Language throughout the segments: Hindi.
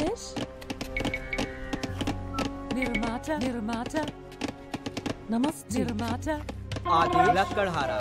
आदेश निर्माता निर्माता नमस्ते निर्माता आदेश लक्कड़हारा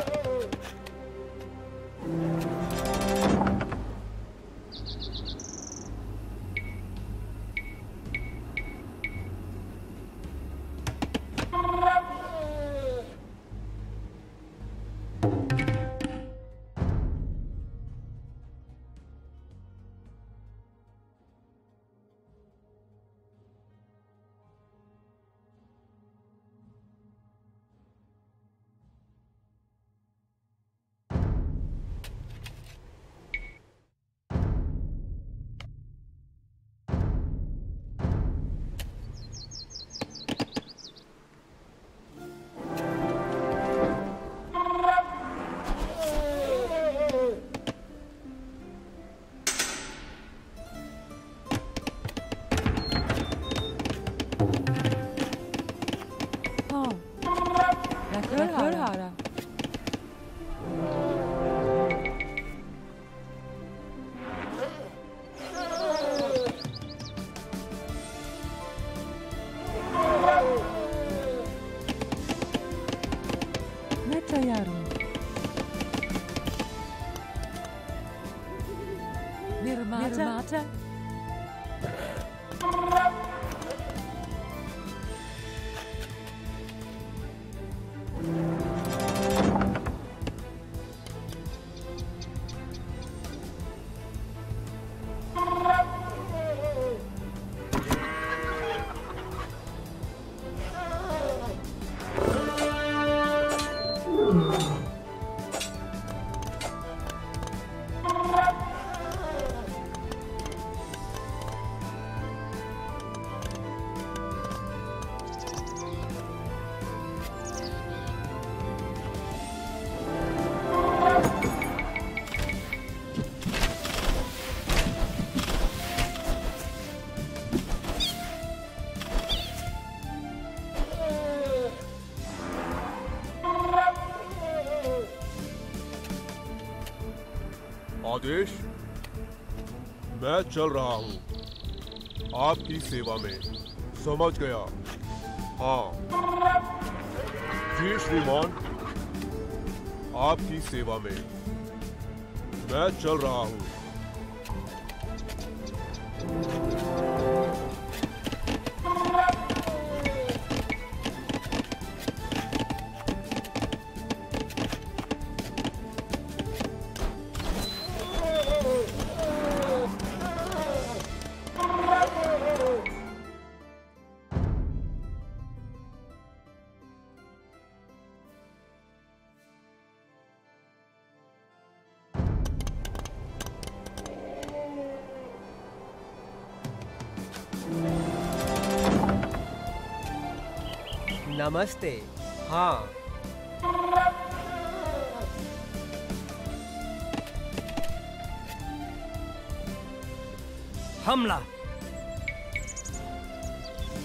आदेश मैं चल रहा हूँ। आपकी सेवा में समझ गया। हाँ। जी, श्रीमान। आपकी सेवा में मैं चल रहा हूँ। नमस्ते। हाँ। हमला।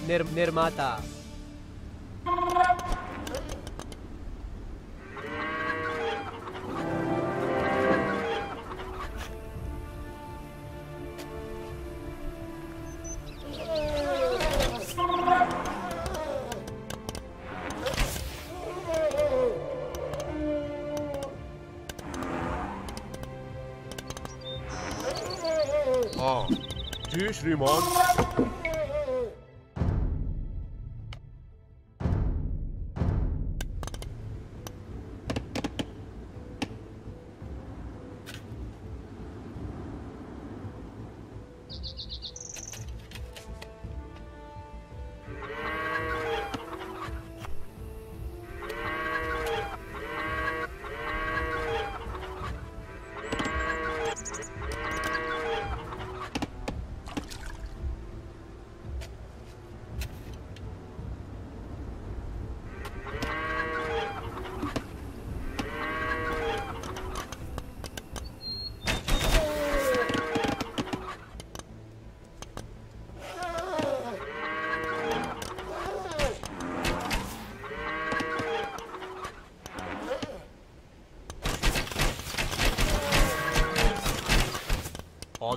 निर, निर्माता। जी श्रीमान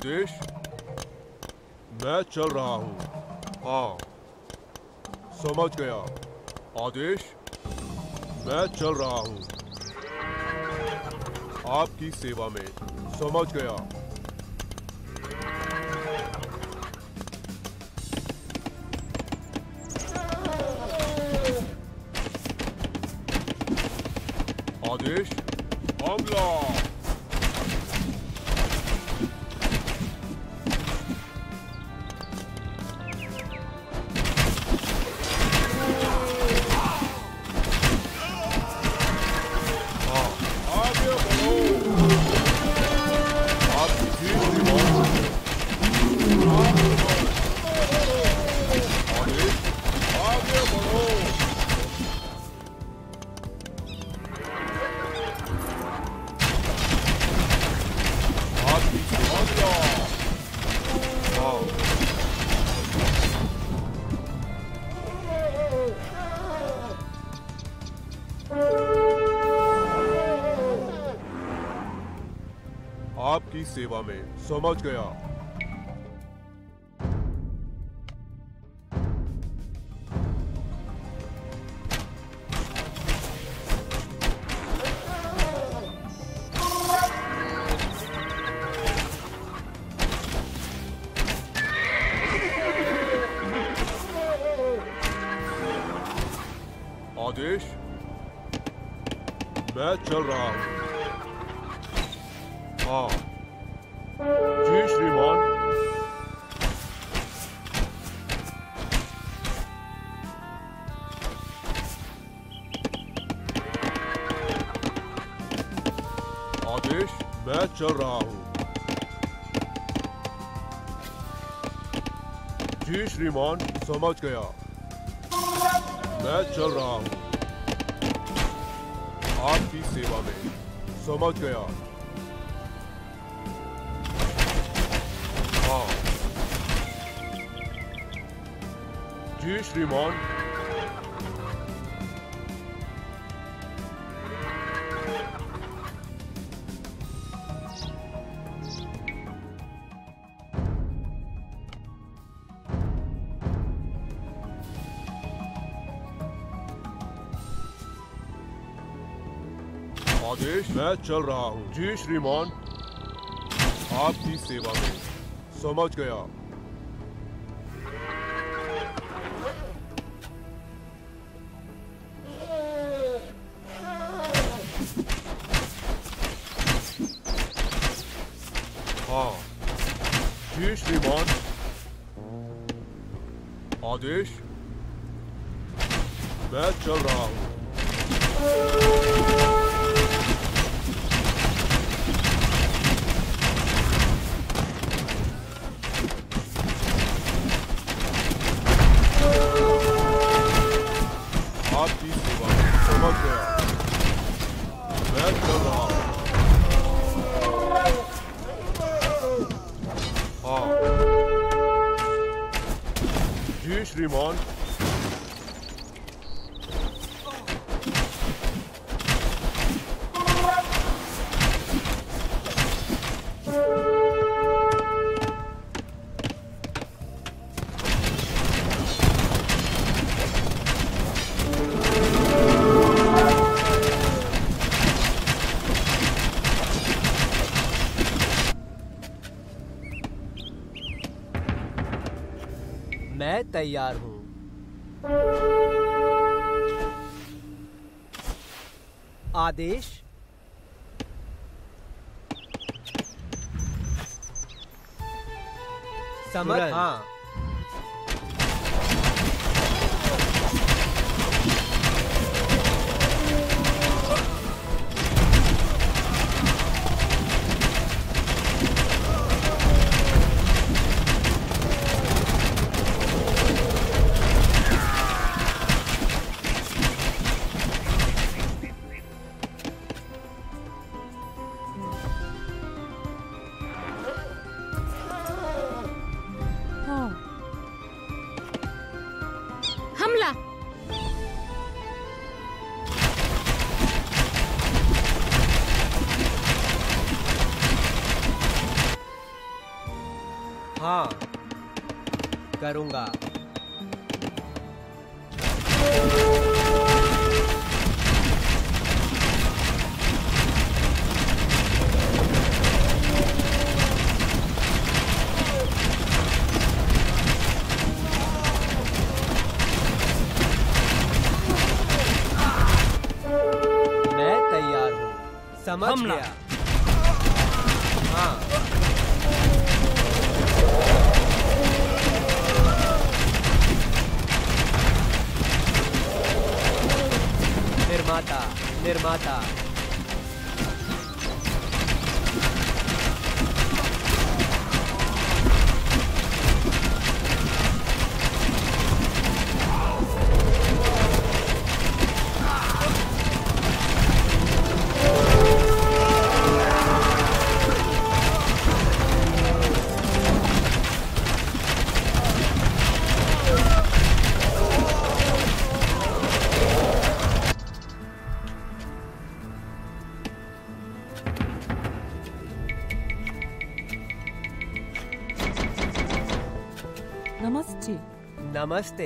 आदेश मैं चल रहा हूँ। हाँ। समझ गया। आदेश? मैं चल रहा हूँ। आपकी सेवा में। समझ गया। सेवा में समझ गया। समझ गया मैं चल रहा हूँ आपकी सेवा में समझ गया मैं चल रहा हूँ। जी श्रीमान। आपकी सेवा में। समझ गया। तैयार हूँ। आदेश। समझ हाँ। करूँगा। मैं तैयार हूँ। समझ। गया? नमस्ते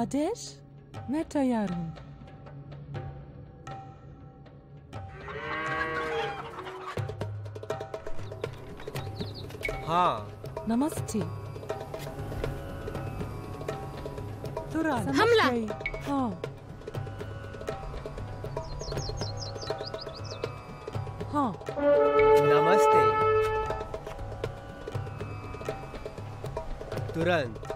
आदेश मैं तैयार हूँ हाँ नमस्ते तुरंत हमला। हाँ हाँ नमस्ते तुरंत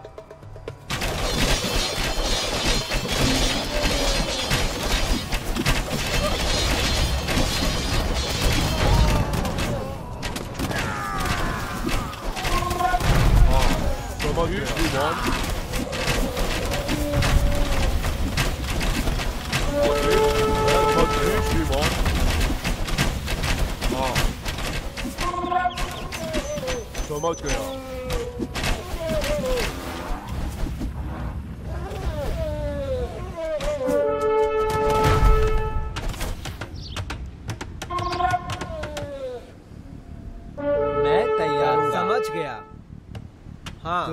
समझ श्रीमान आदेश श्रीमान हाँ समझ गया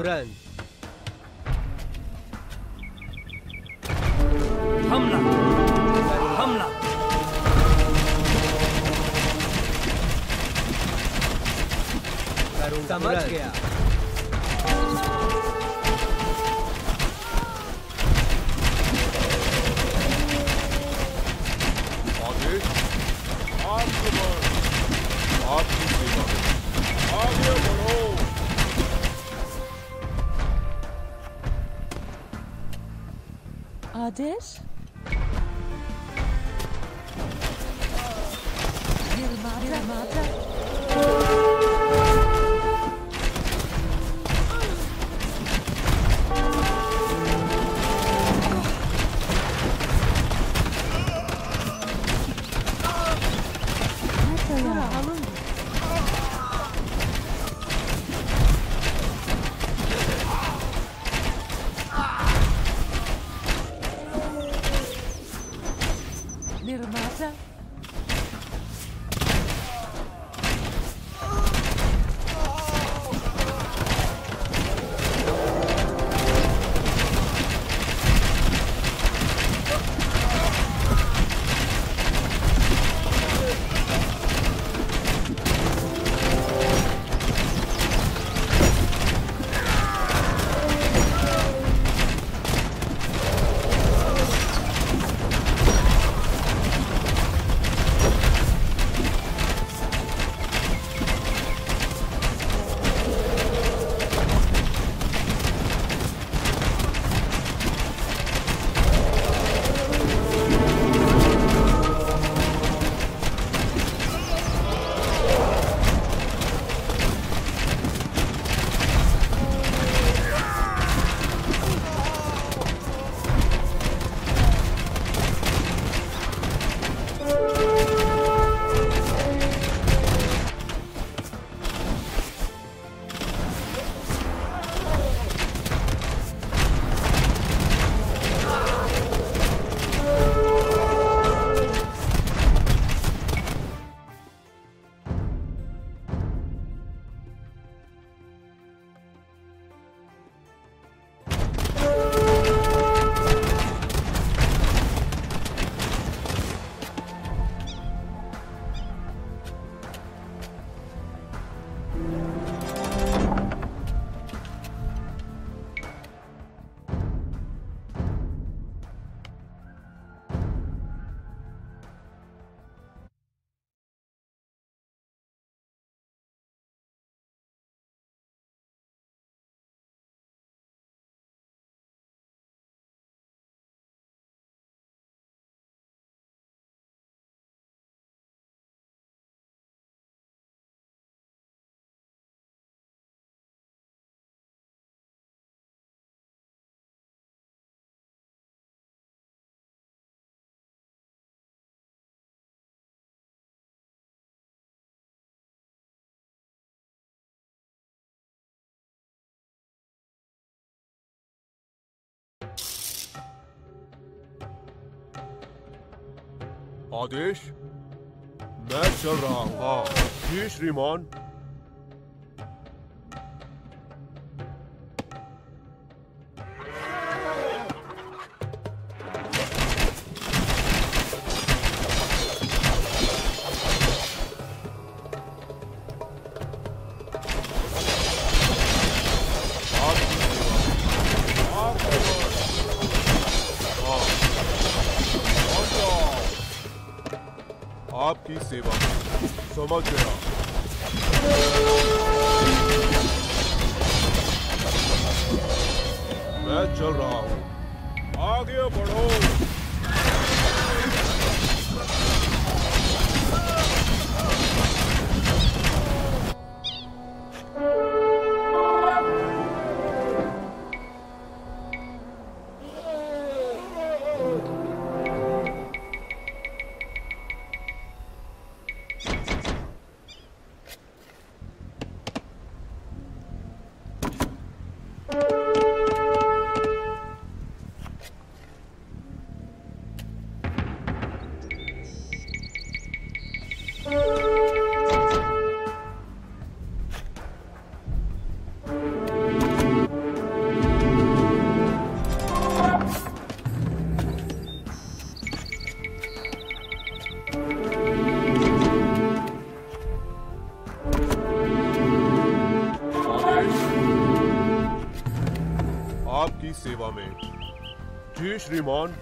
हाँ आदेश? मैं चल रहा हूँ। हाँ। जी श्रीमान। आपकी सेवा। समझ गया। मैं चल रहा हूँ। आगे बढ़ो। जी श्रीमान आदेश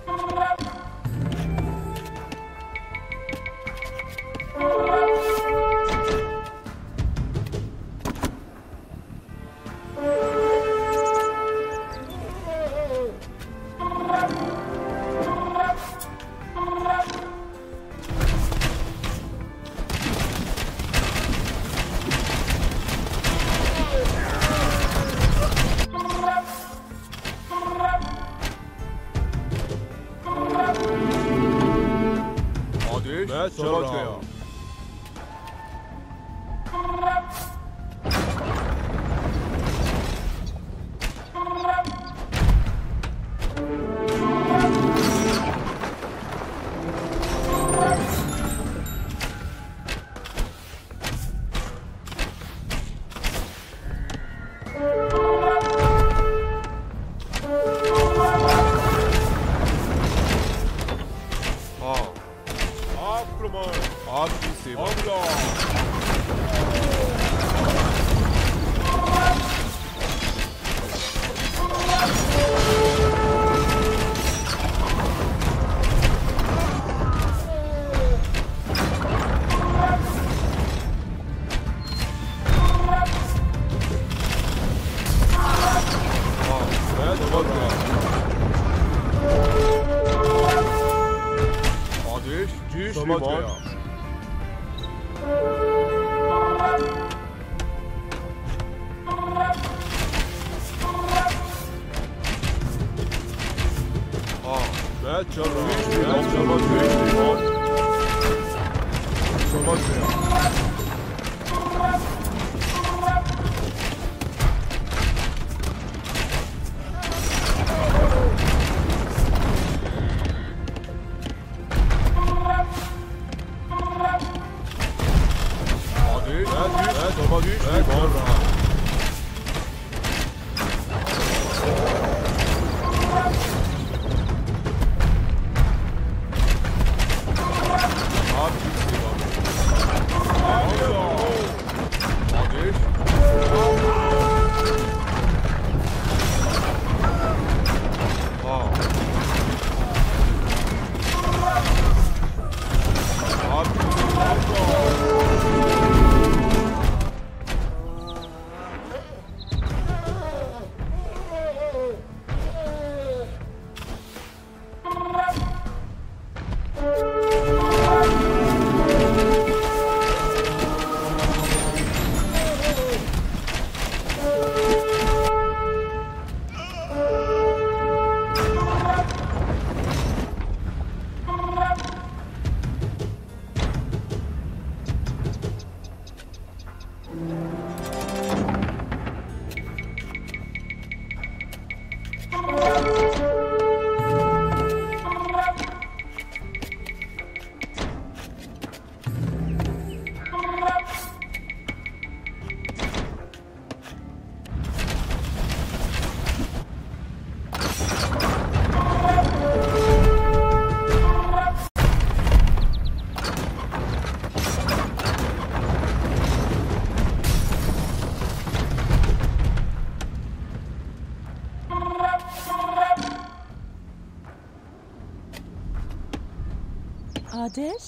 आदेश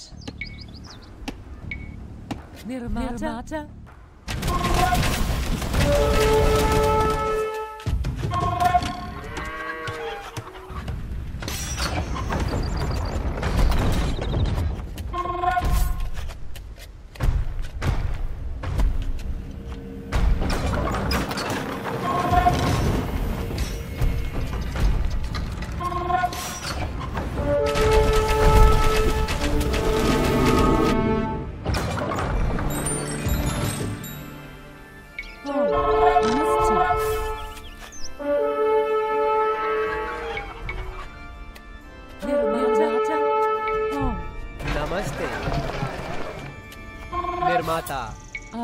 निर्माता हाँ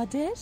आदेश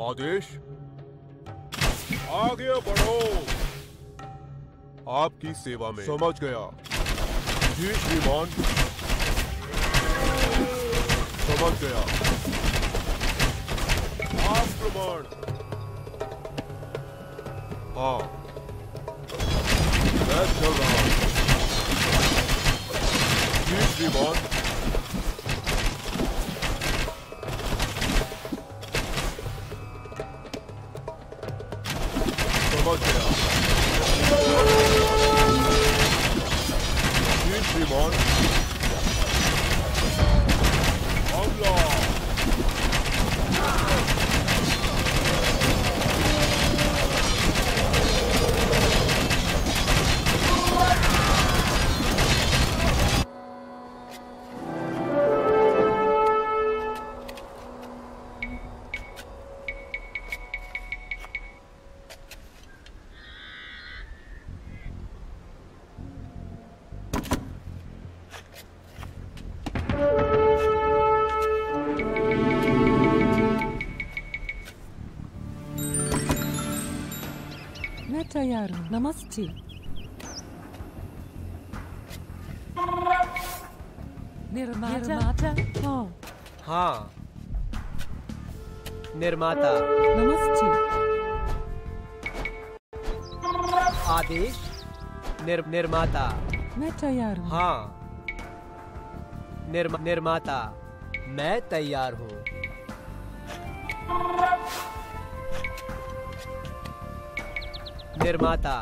आदेश? आगे बढ़ो। आपकी सेवा में। समझ गया। जी श्रीमान। समझ गया। आक्रमण। हाँ। मैं चल रहा हूँ। जी श्रीमान। नमस्ते निर्माता। निर्माता हाँ। हाँ। निर्माता। नमस्ते। आदेश। निर, निर्माता। मैं तैयार हूँ। हाँ। निर्म, निर्माता। मैं तैयार हूँ। निर्माता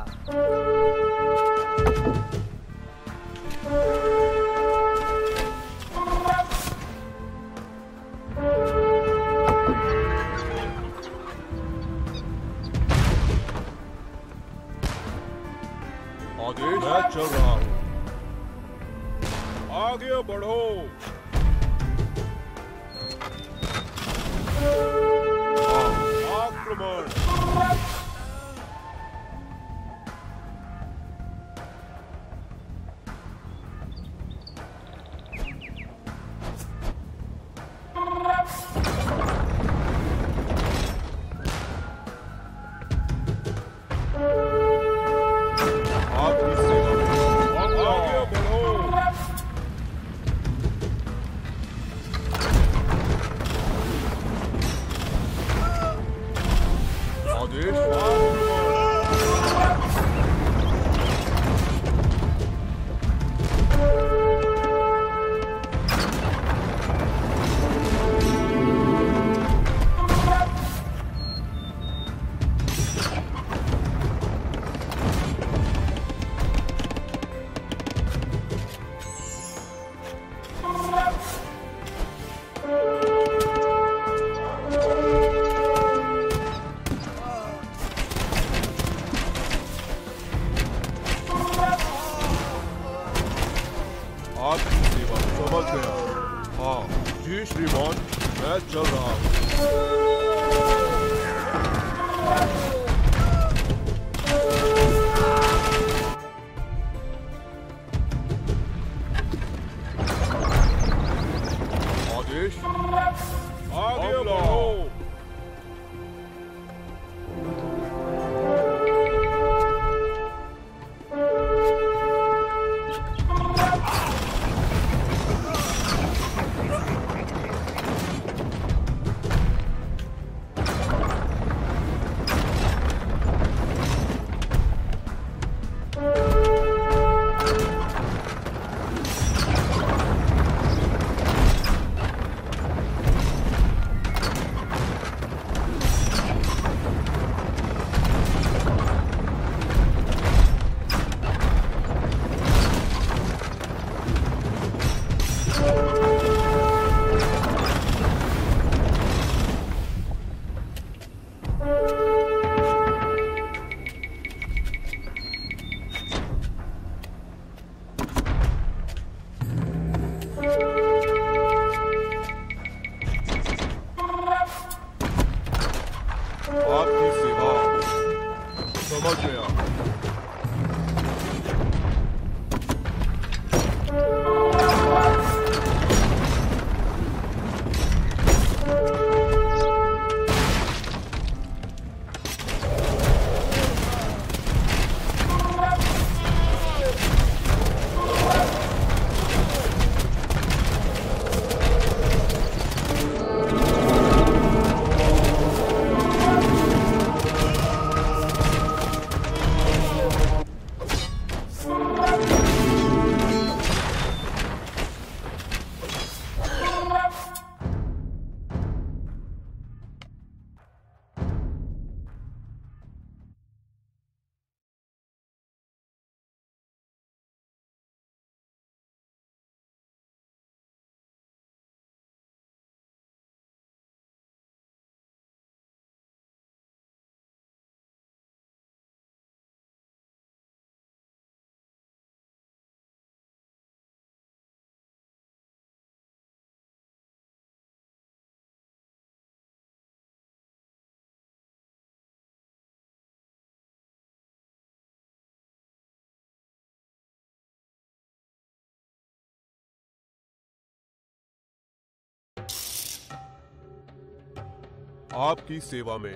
आपकी सेवा में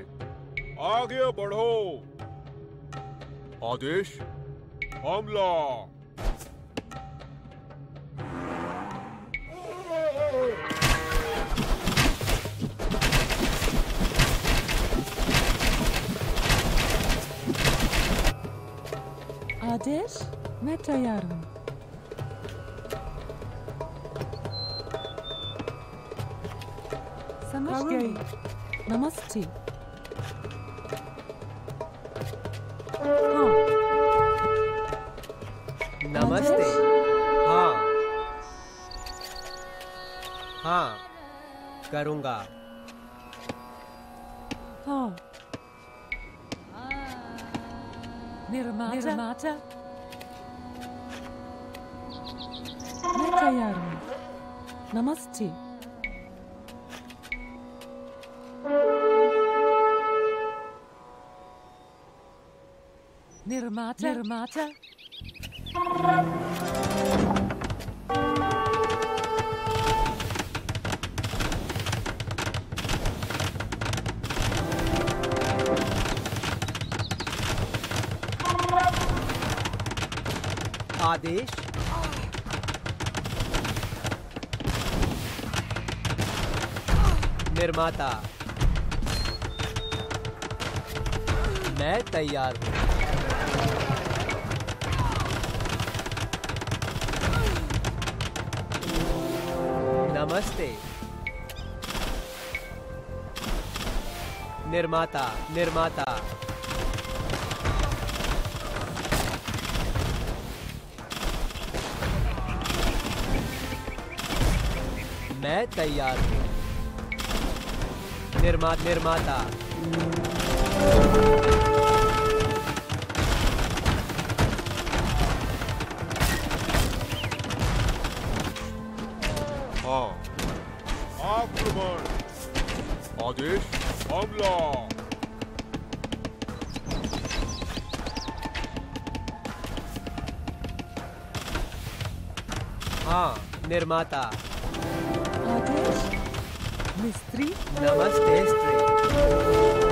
आगे बढ़ो। आदेश हमला। आदेश मैं तैयार हूँ। समझ गई? नमस्ते। हाँ। नमस्ते। हाँ। हाँ। करूँगा। हाँ। निर्माता। निर्माता। मैं तैयार हूँ। नमस्ते। निर्माता निर्माता आदेश। निर्माता। मैं तैयार हूँ। नमस्ते। निर्माता निर्माता। मैं तैयार हूँ। निर्मा निर्माता। हाँ निर्माता। आदेश मिस्त्री। नमस्ते स्त्री।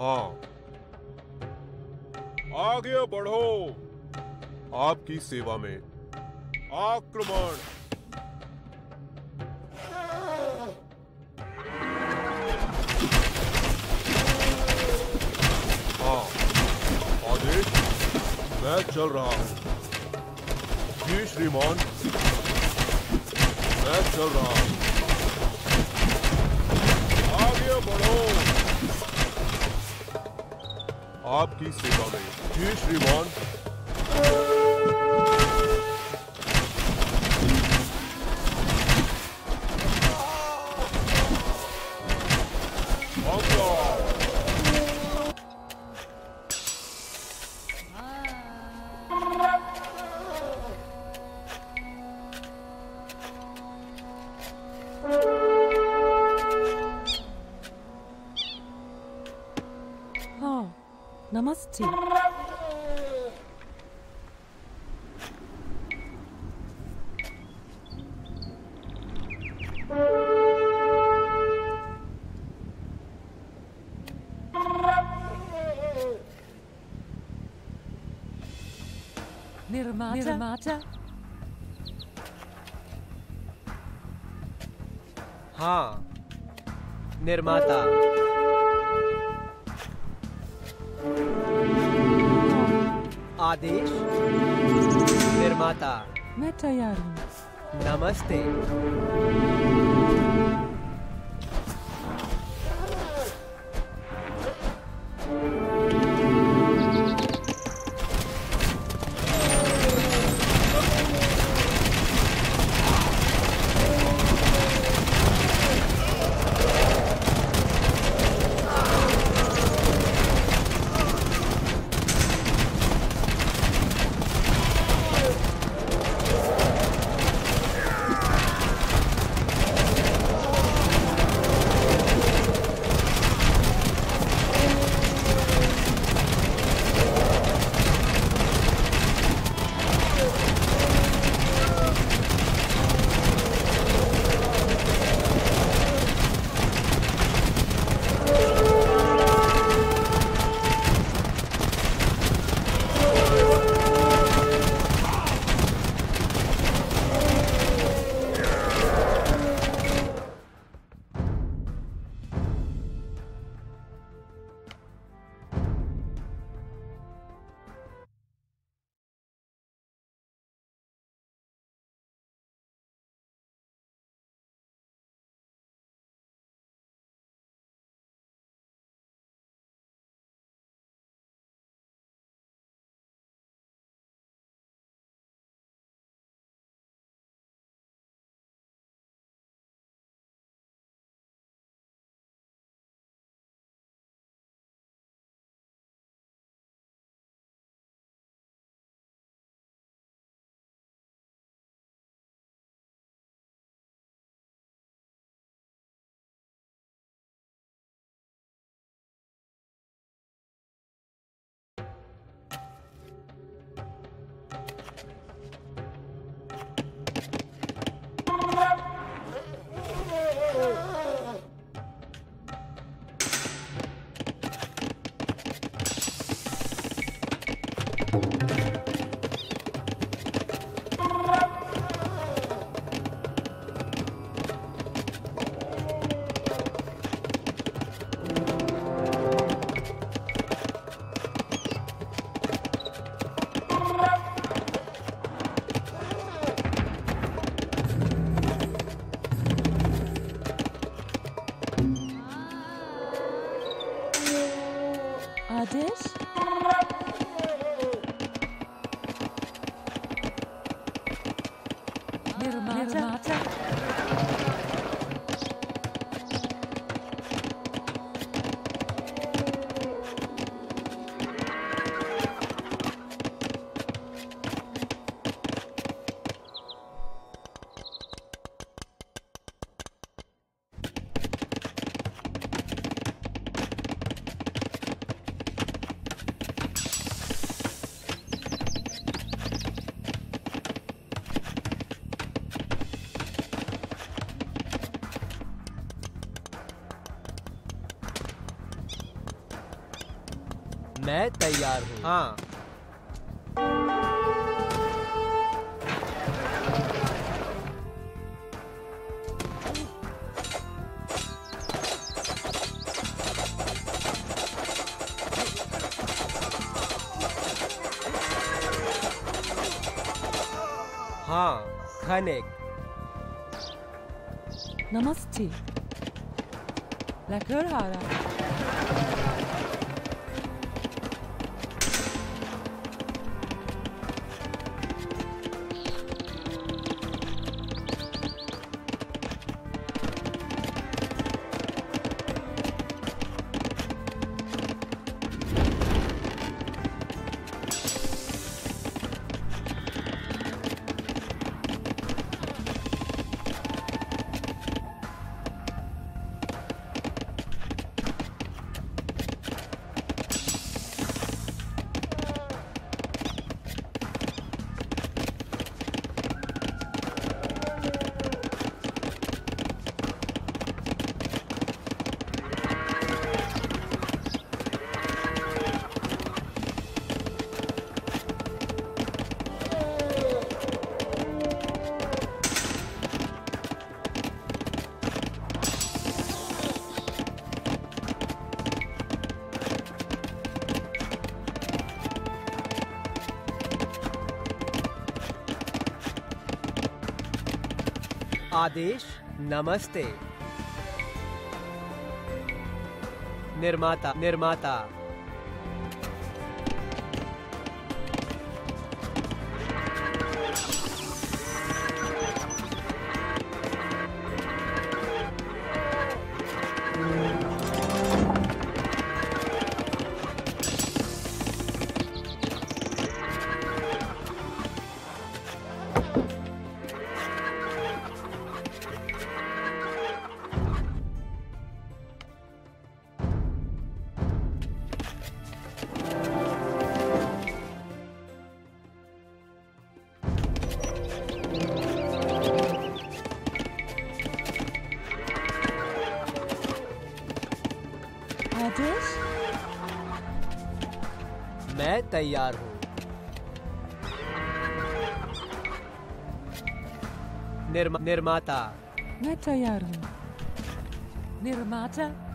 हाँ। आगे बढ़ो। आपकी सेवा में आक्रमण। हाँ आदेश मैं चल रहा हूँ। जी श्रीमान, मैं चल रहा हूँ। आगे बढ़ो। आपकी सेवा में। जी श्रीमान। निर्माता मैं तैयार हूँ। हाँ। हाँ। खाने नमस्ते। लेकर रहा आदेश नमस्ते। निर्माता निर्माता। तैयार हो। निर्मा, निर्माता। मैं तैयार हूँ। निर्माता?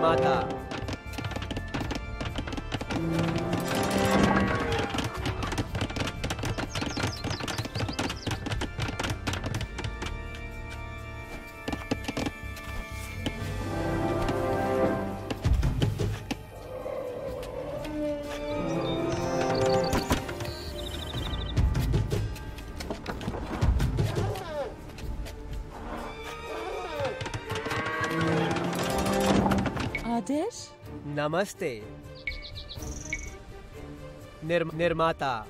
निर्माता आदेश नमस्ते। निर, निर्माता।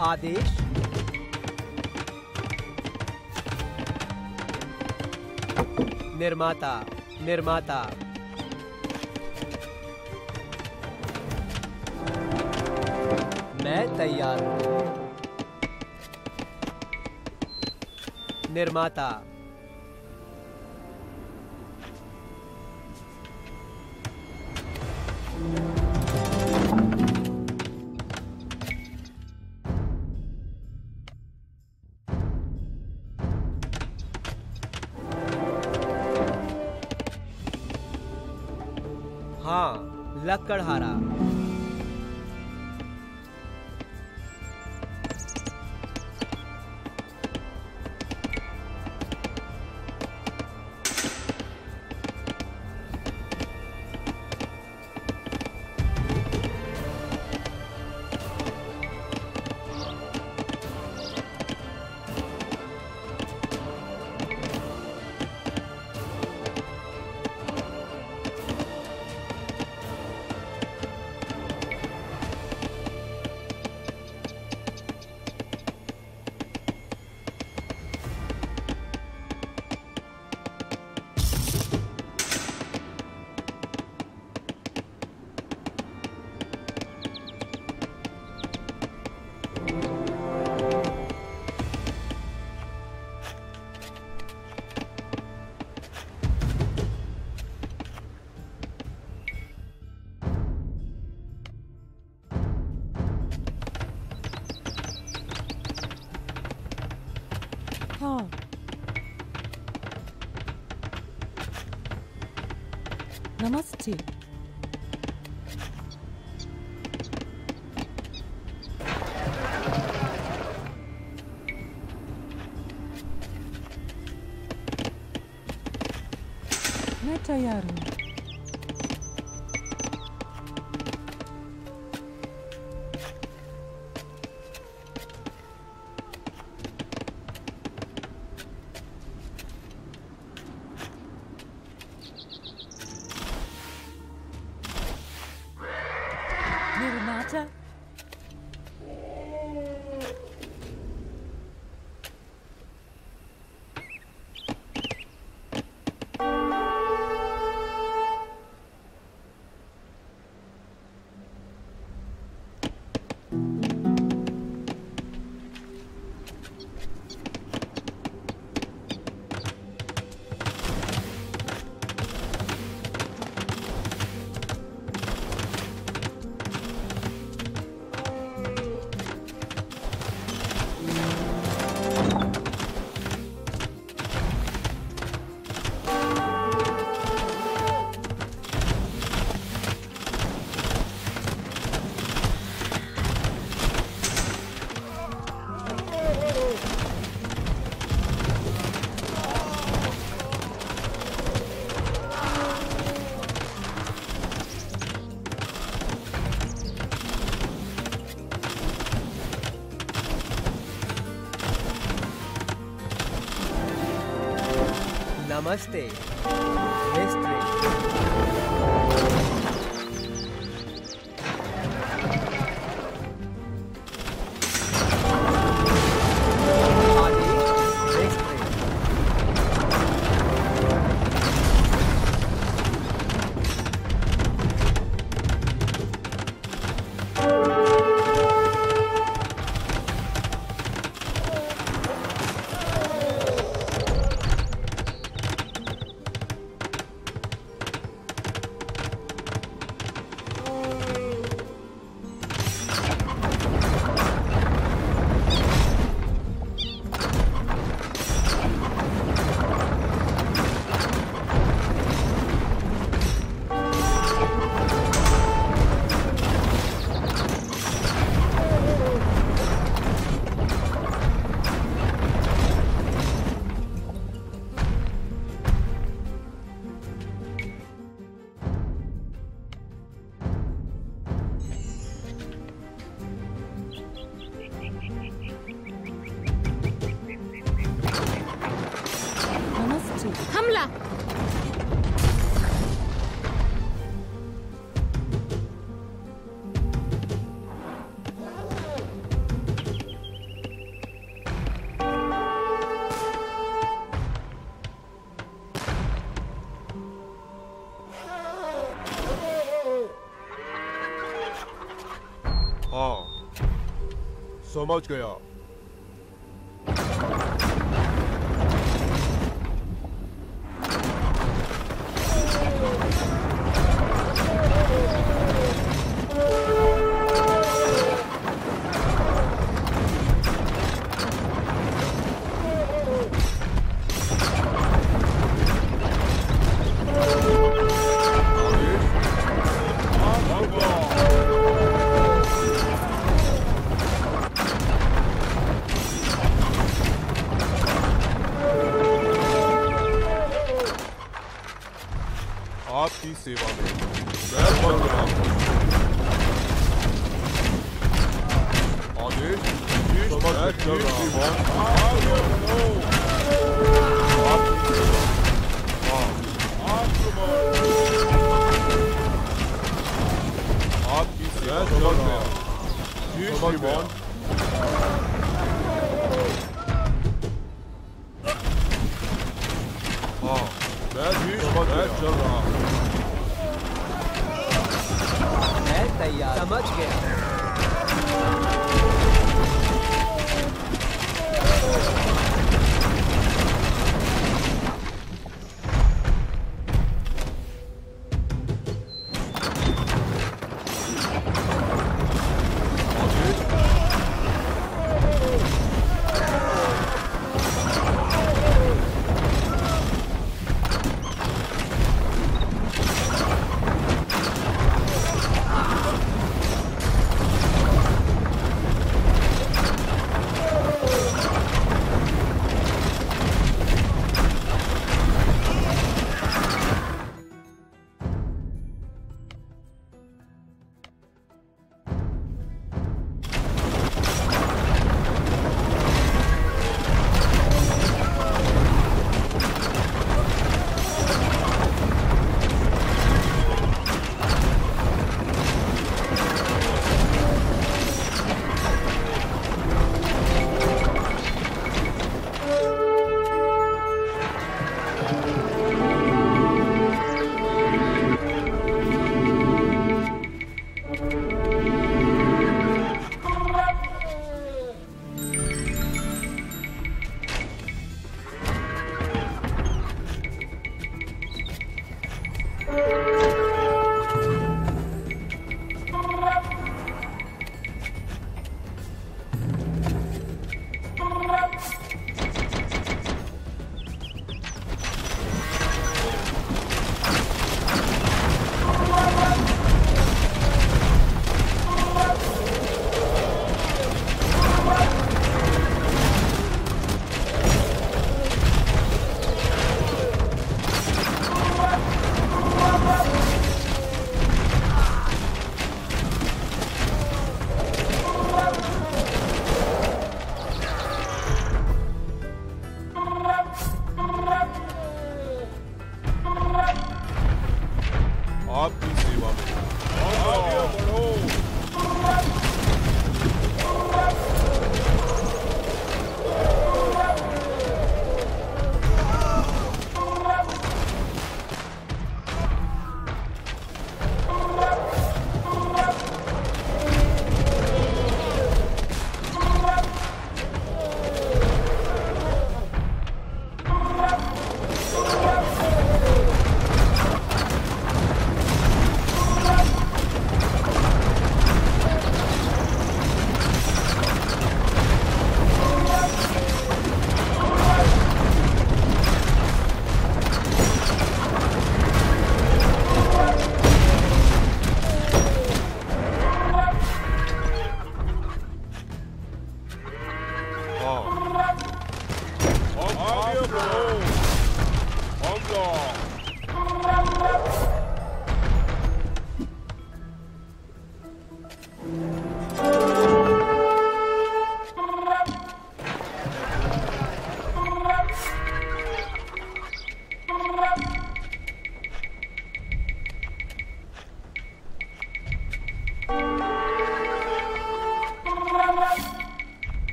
आदेश। निर्माता निर्माता। तैयार निर्माता। नमस्ते मिस्त्री समझ गया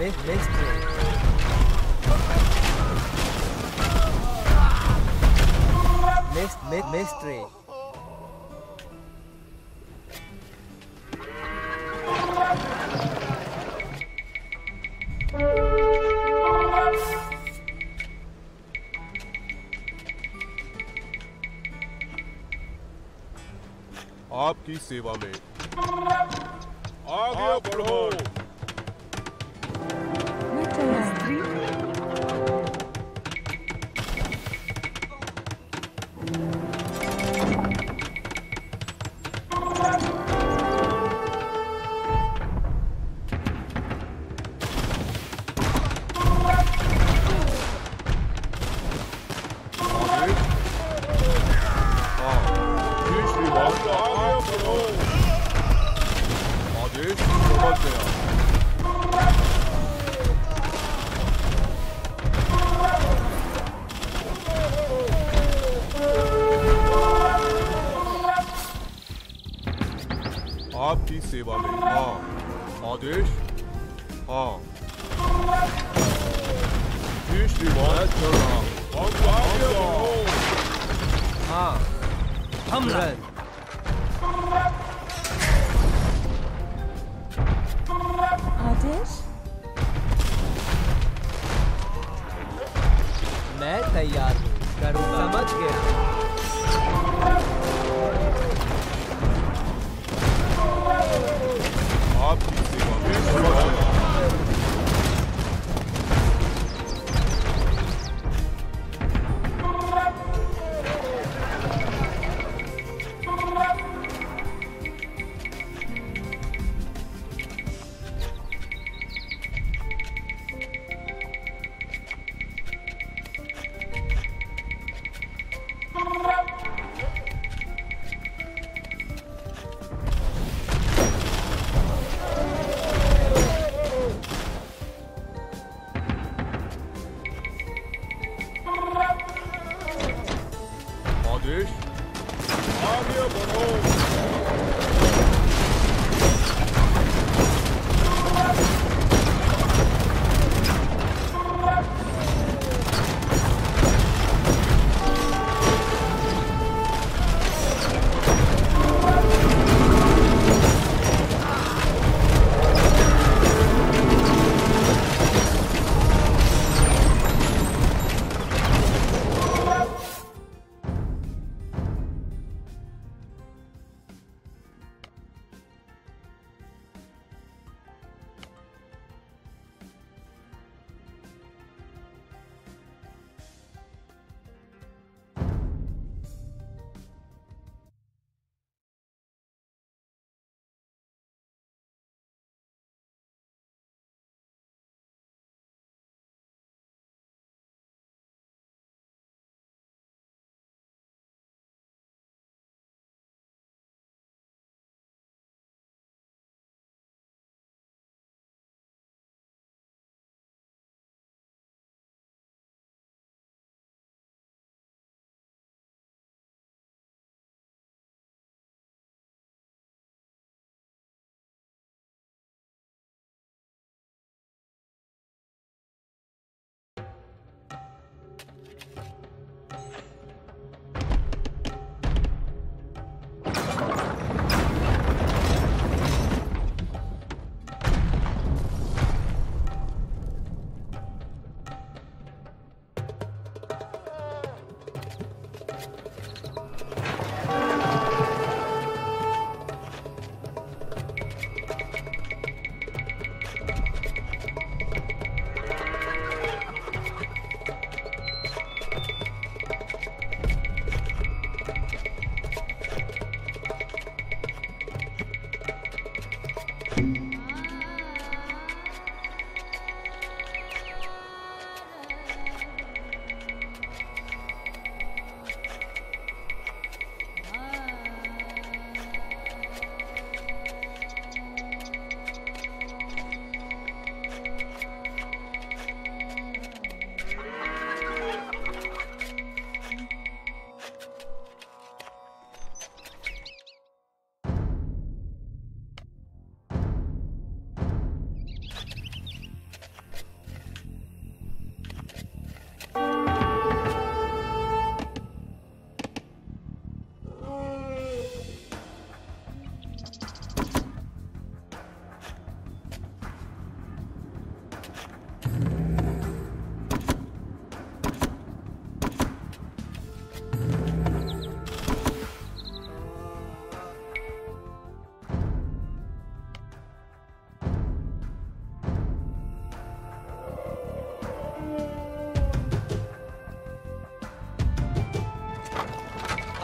Make, make three. Make, make, make three. आपकी सेवा में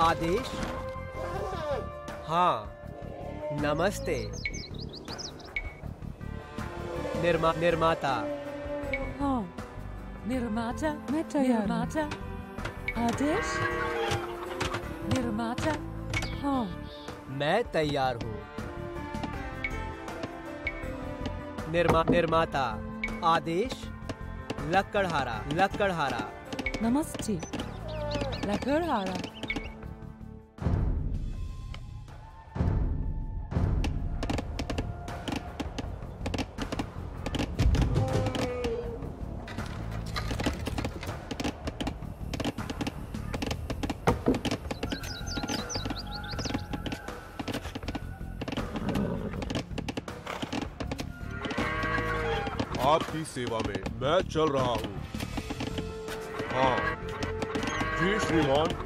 आदेश? हाँ नमस्ते। निर्मा निर्माता। हाँ निर्माता मैं तैयार निर्माता। आदेश? निर्माता हाँ। मैं तैयार हूँ। निर्मा निर्माता आदेश? लक्कड़हारा लक्कड़हारा। नमस्ते। लकड़हारा सेवा में मैं चल रहा हूँ। हाँ जी श्रीमान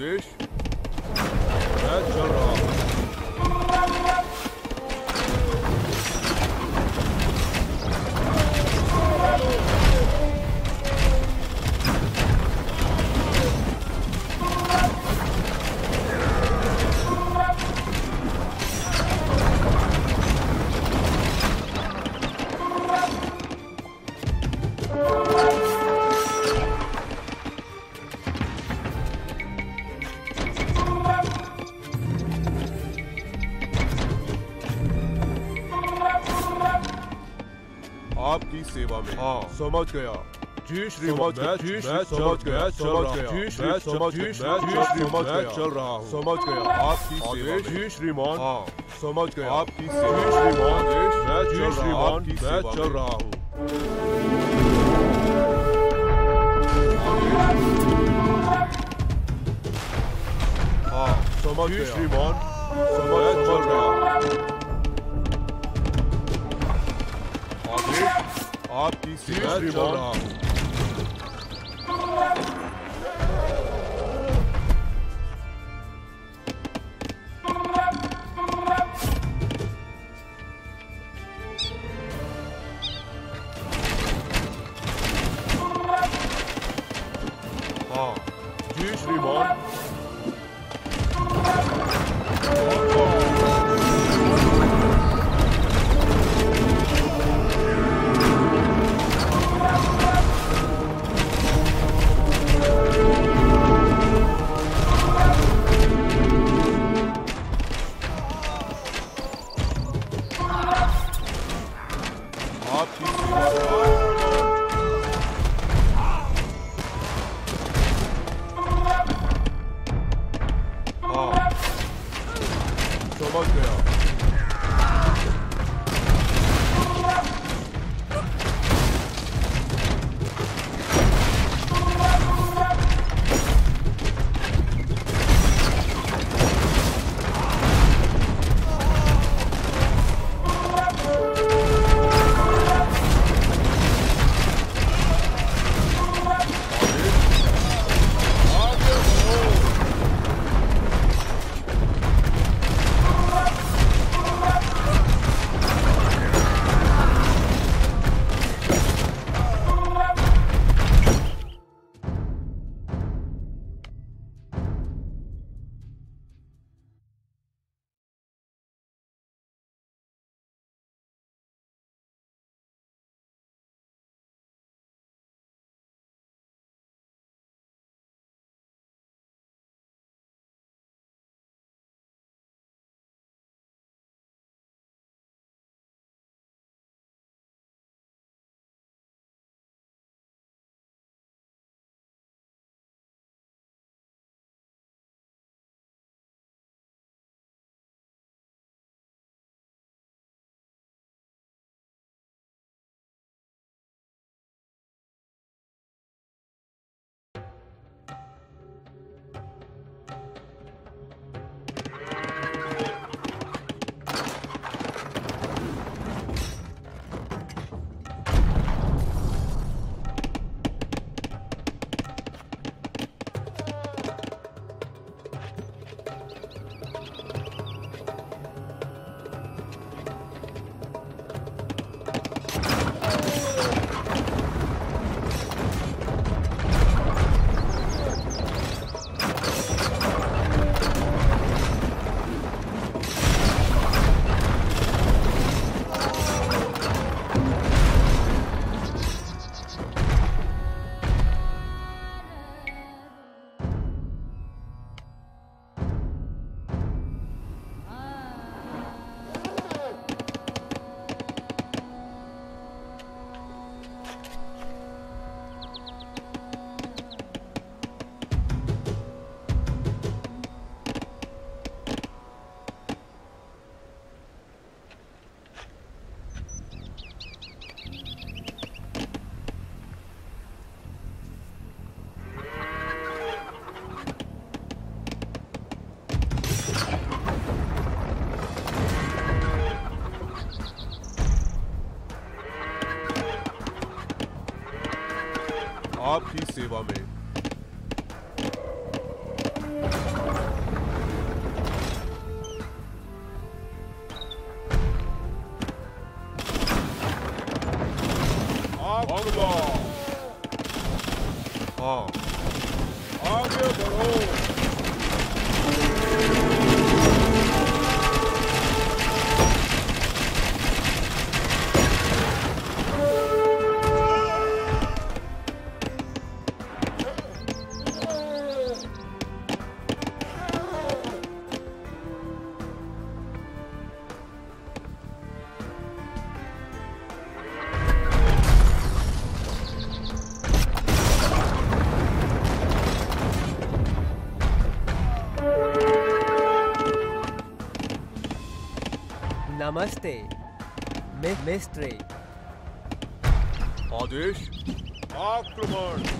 आदेश सेवा में हाँ समझ गया जी मैं समझ गया समझ गया जी श्री समझ मैं जी समझ गया चल रहा हूँ समझ गया आपकी सेवा जी श्रीमान हाँ समझ गया आपकी सेवा श्रीमान मैं जी श्रीमान मैं चल रहा हूँ हाँ समझ गया श्रीमान समझ चल रहा हूँ आपकी सेवा चल नमस्ते मिस्ट्री। आदेश आक्रमण।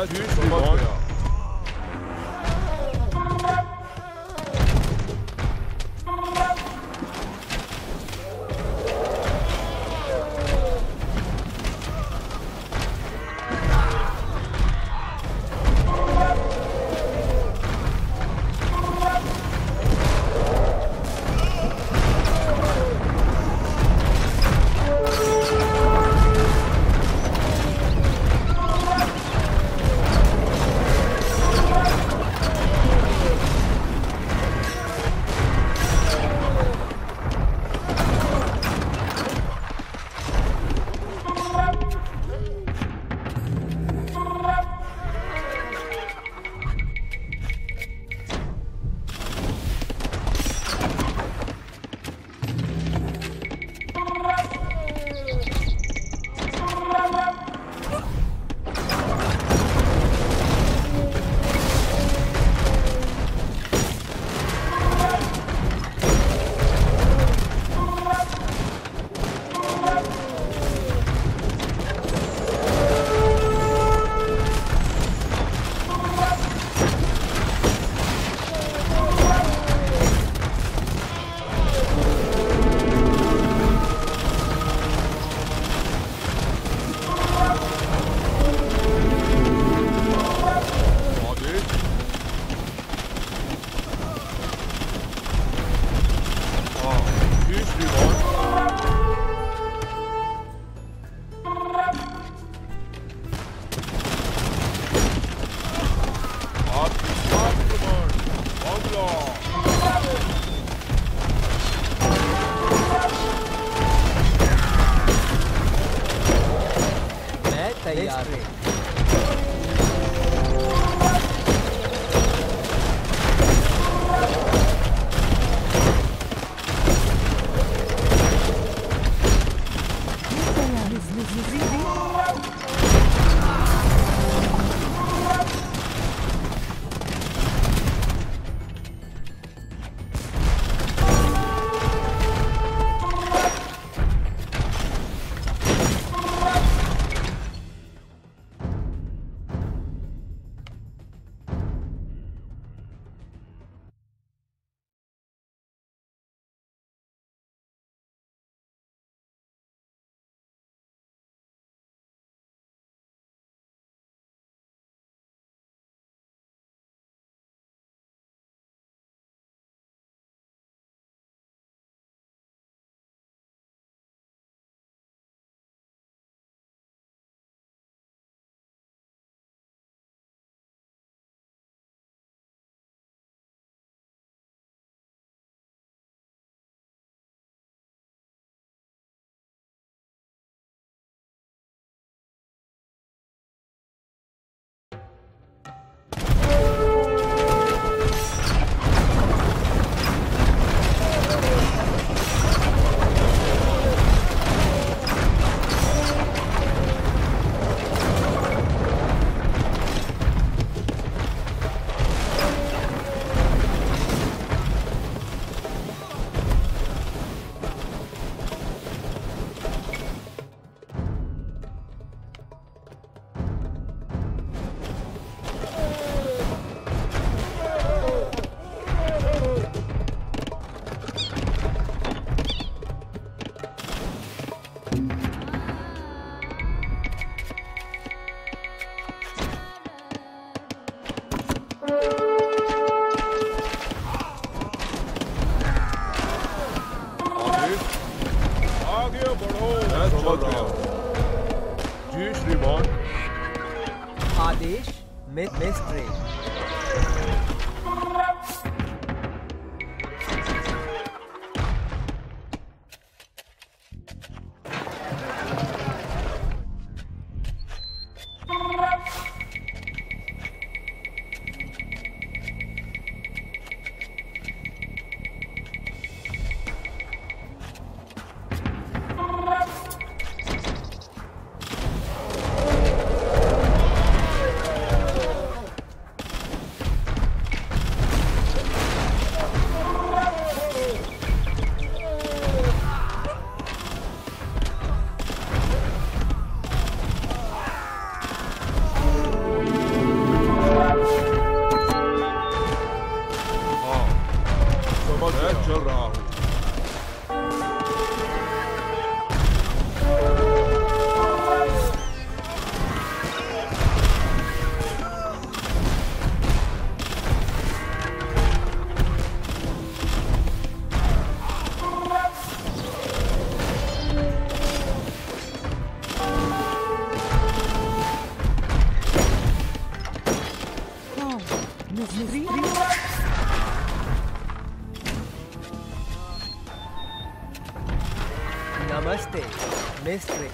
Ja, Südtirol.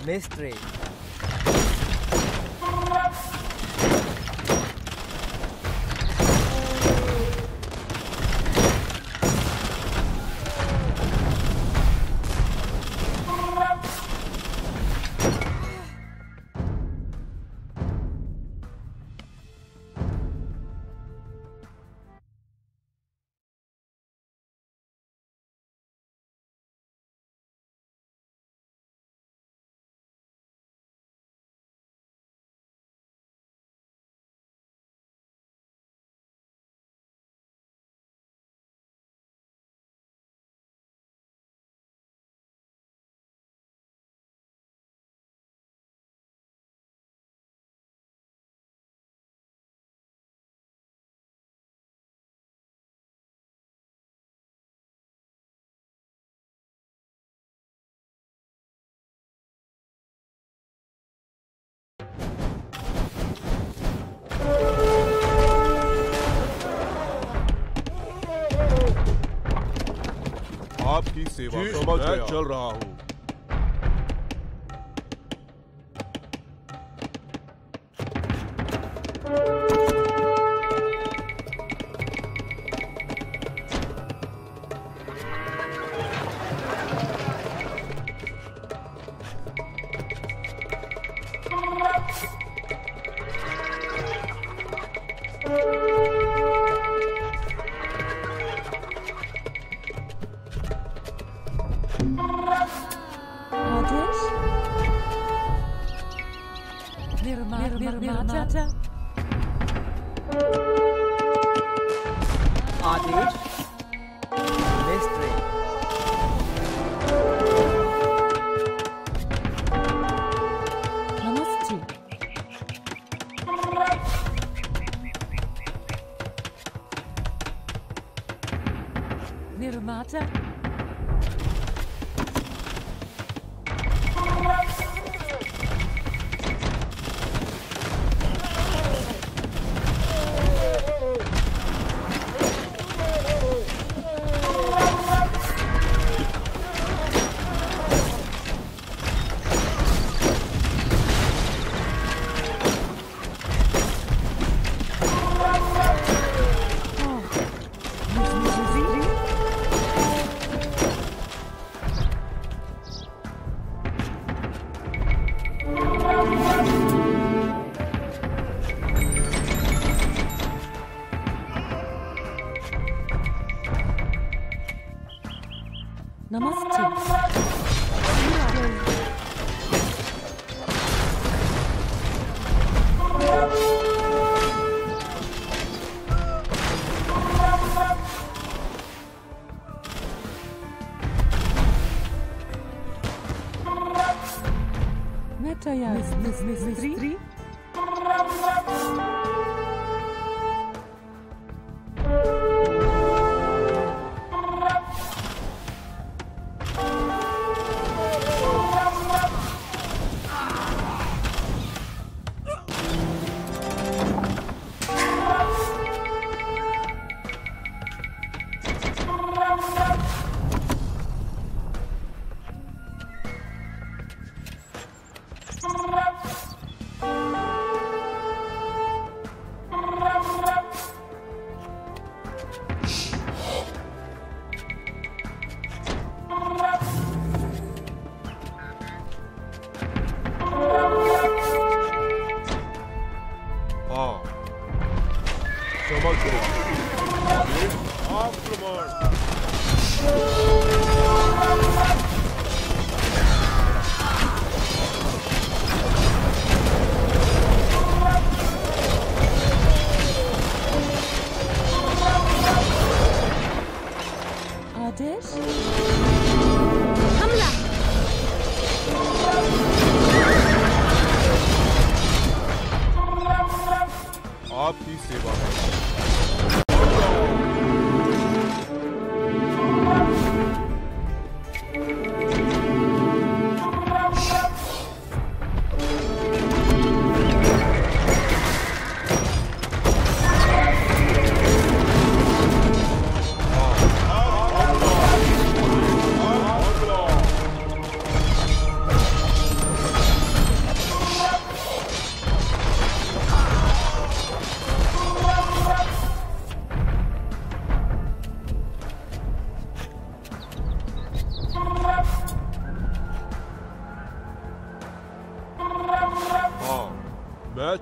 मिस्ट्री आपकी सेवा समझ चल रहा हूँ।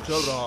चल रहा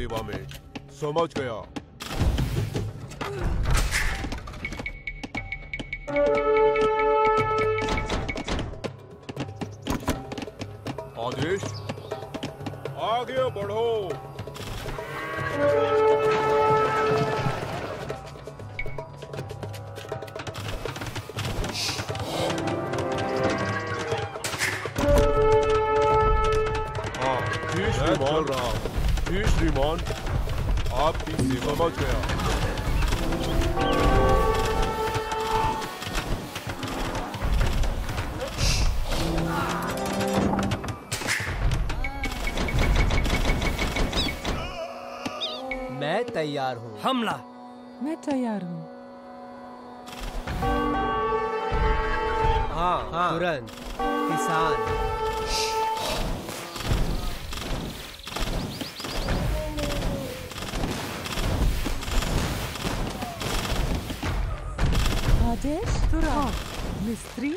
सेवा में समझ गया। आदेश? आगे बढ़ो। हाँ जी श्रीमान रहा जी श्रीमान आपकी सेवा समझ गया मैं तैयार हूँ। हमला। मैं तैयार हूँ। हाँ हाँ। तुरंत। किसान आदेश तुरंत मिस्त्री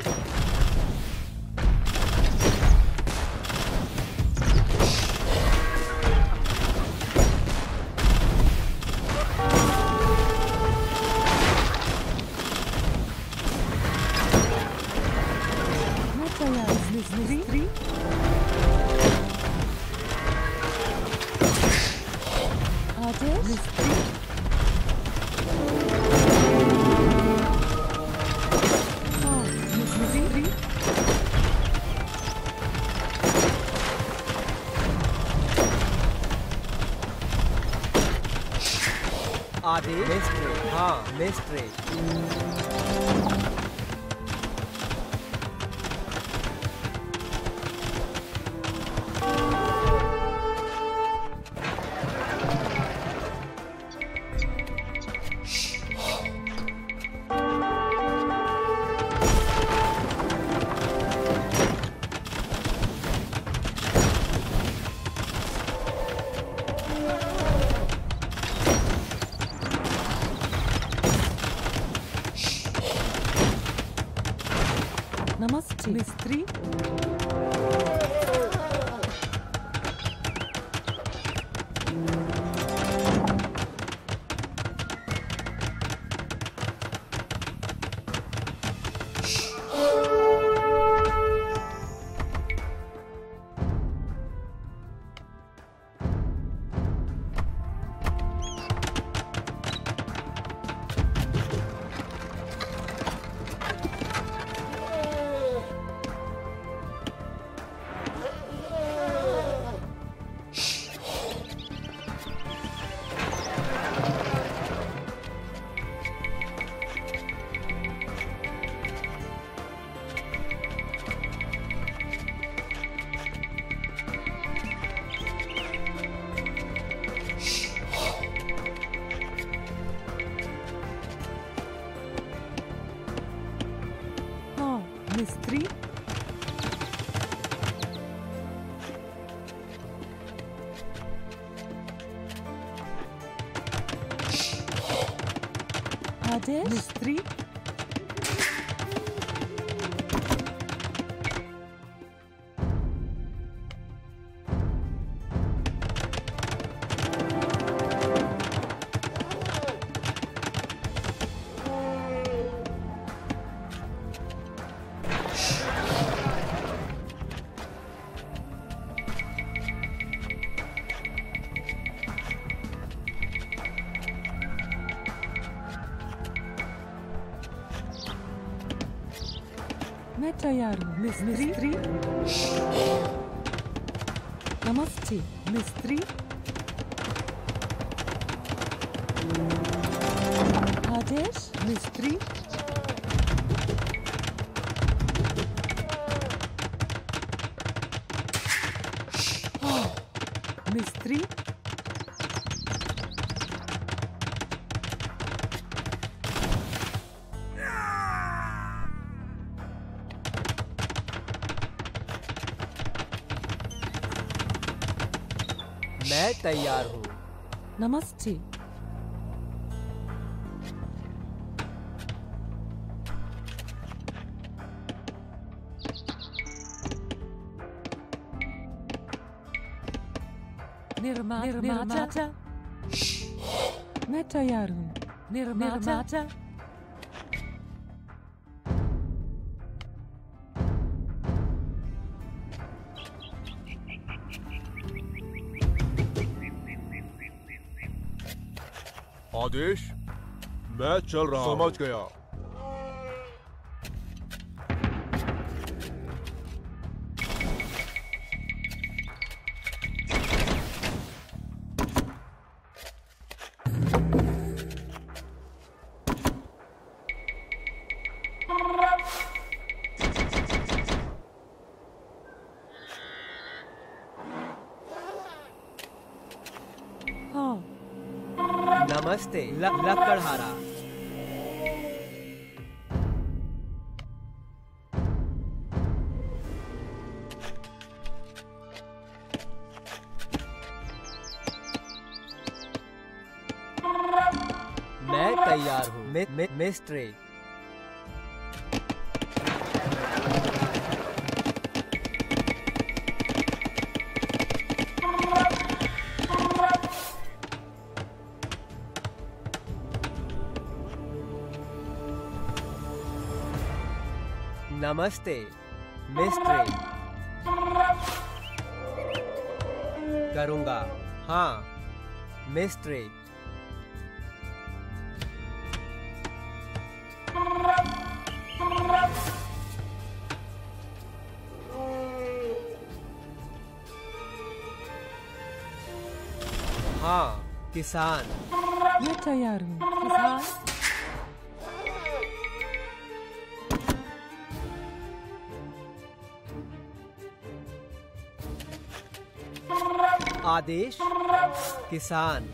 हाँ मिस्ट्री तैयार हूँ। मिस मिस्त्री। नमस्ते। मिस्त्री। आदेश। मिस्त्री। मिस्त्री। तैयार हूँ। नमस्ते। निर्माता। मैं तैयार हूँ। निर्माता। आदेश मैं चल रहा समझ गया। मिस्ट्री नमस्ते मिस्ट्री करूँगा। हाँ मिस्ट्री हाँ किसान। मैं तैयार हूँ। किसान? आदेश किसान।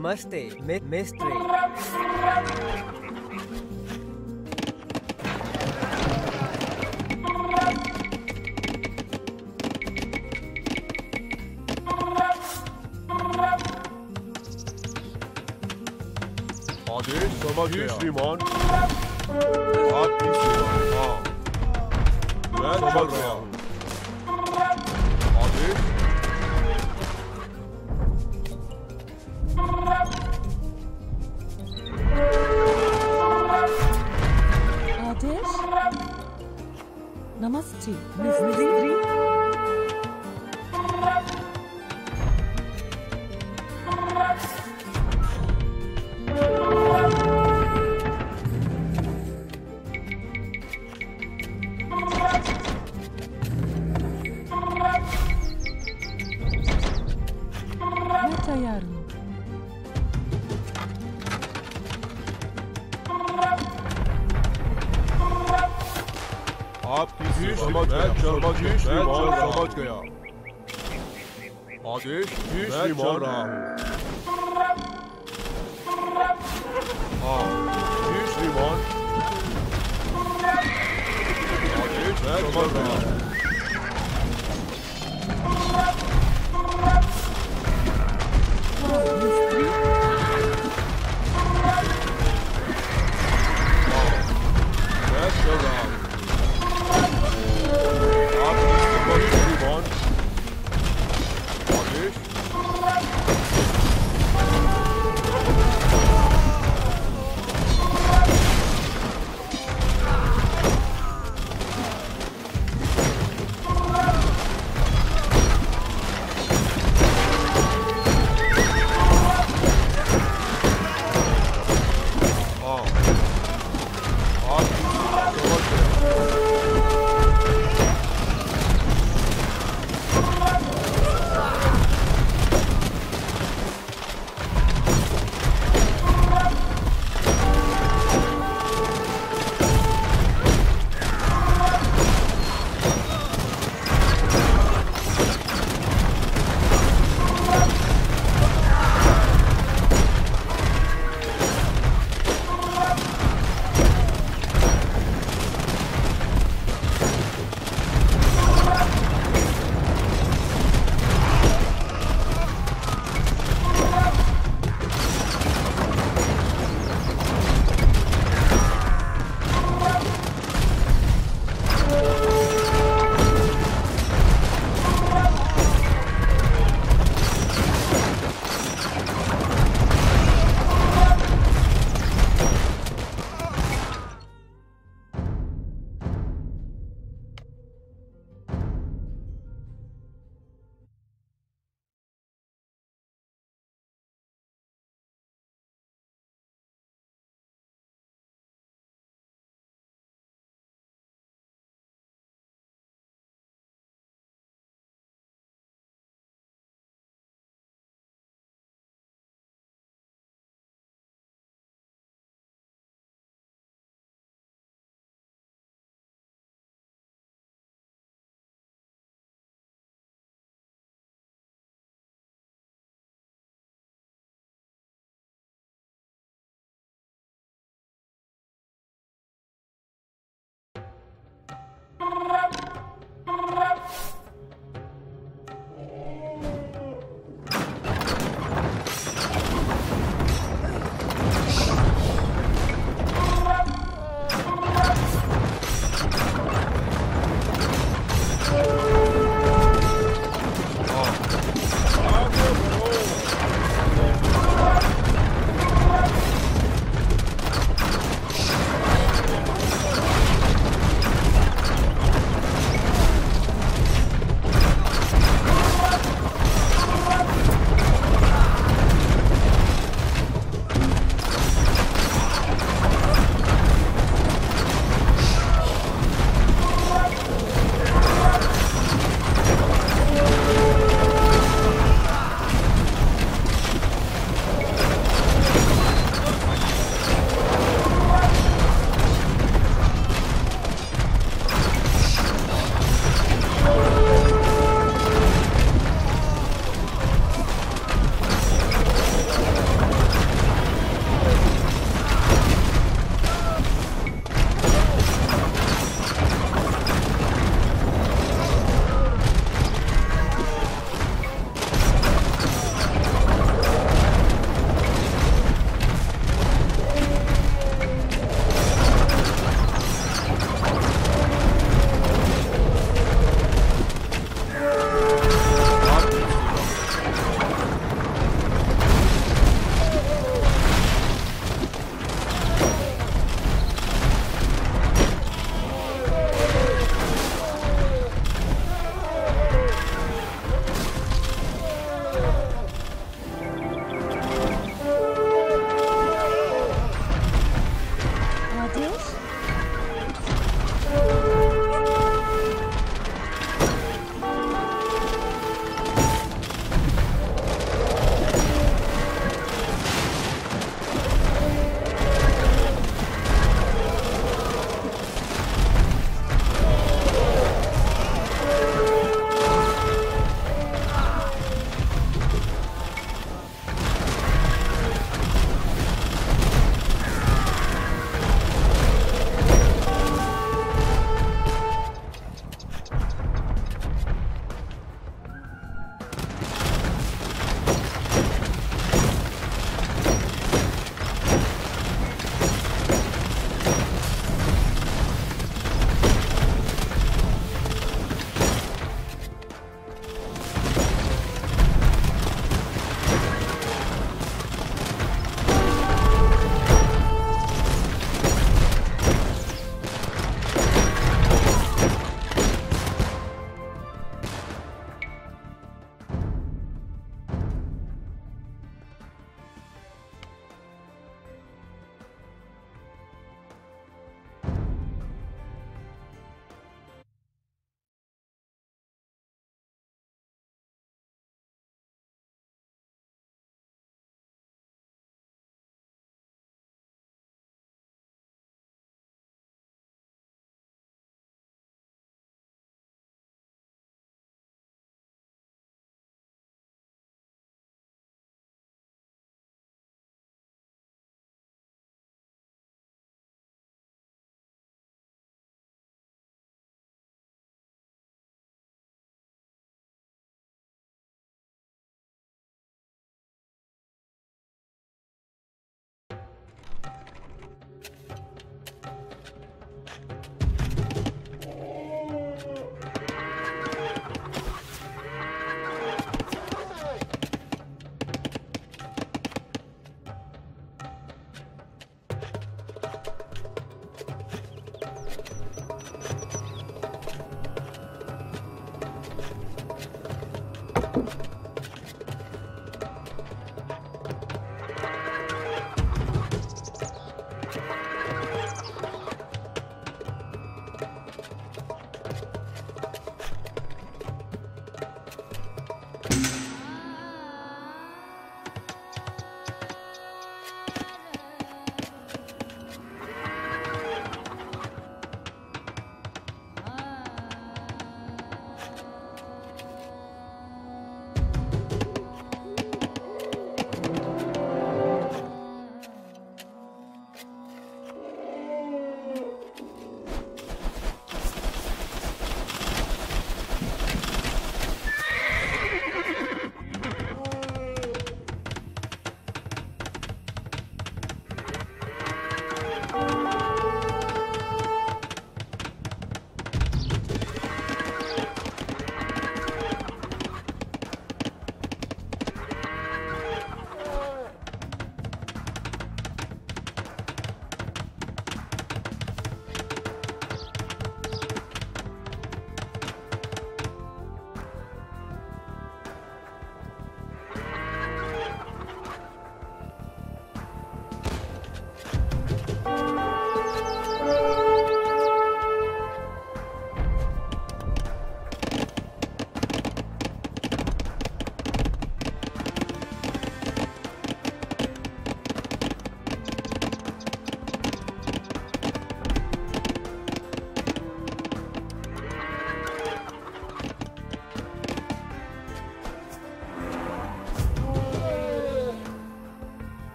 नमस्ते मि,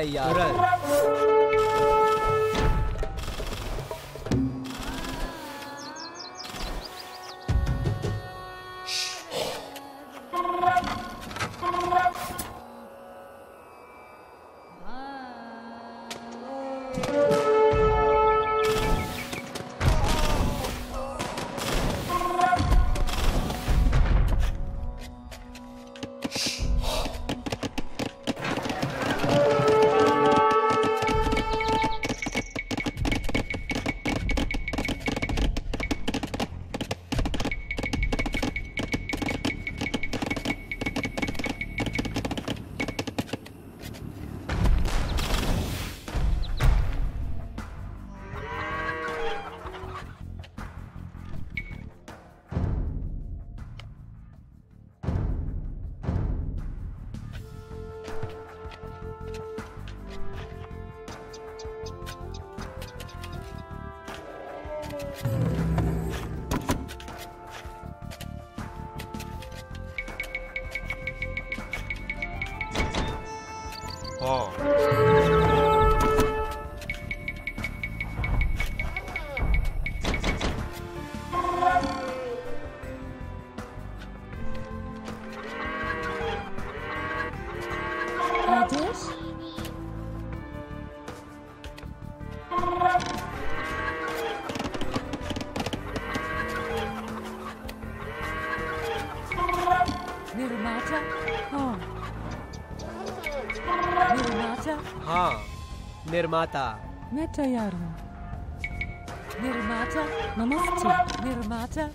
मैं तैयार निर्माता। मैं तैयार हूँ। निर्माता नमस्ते। निर्माता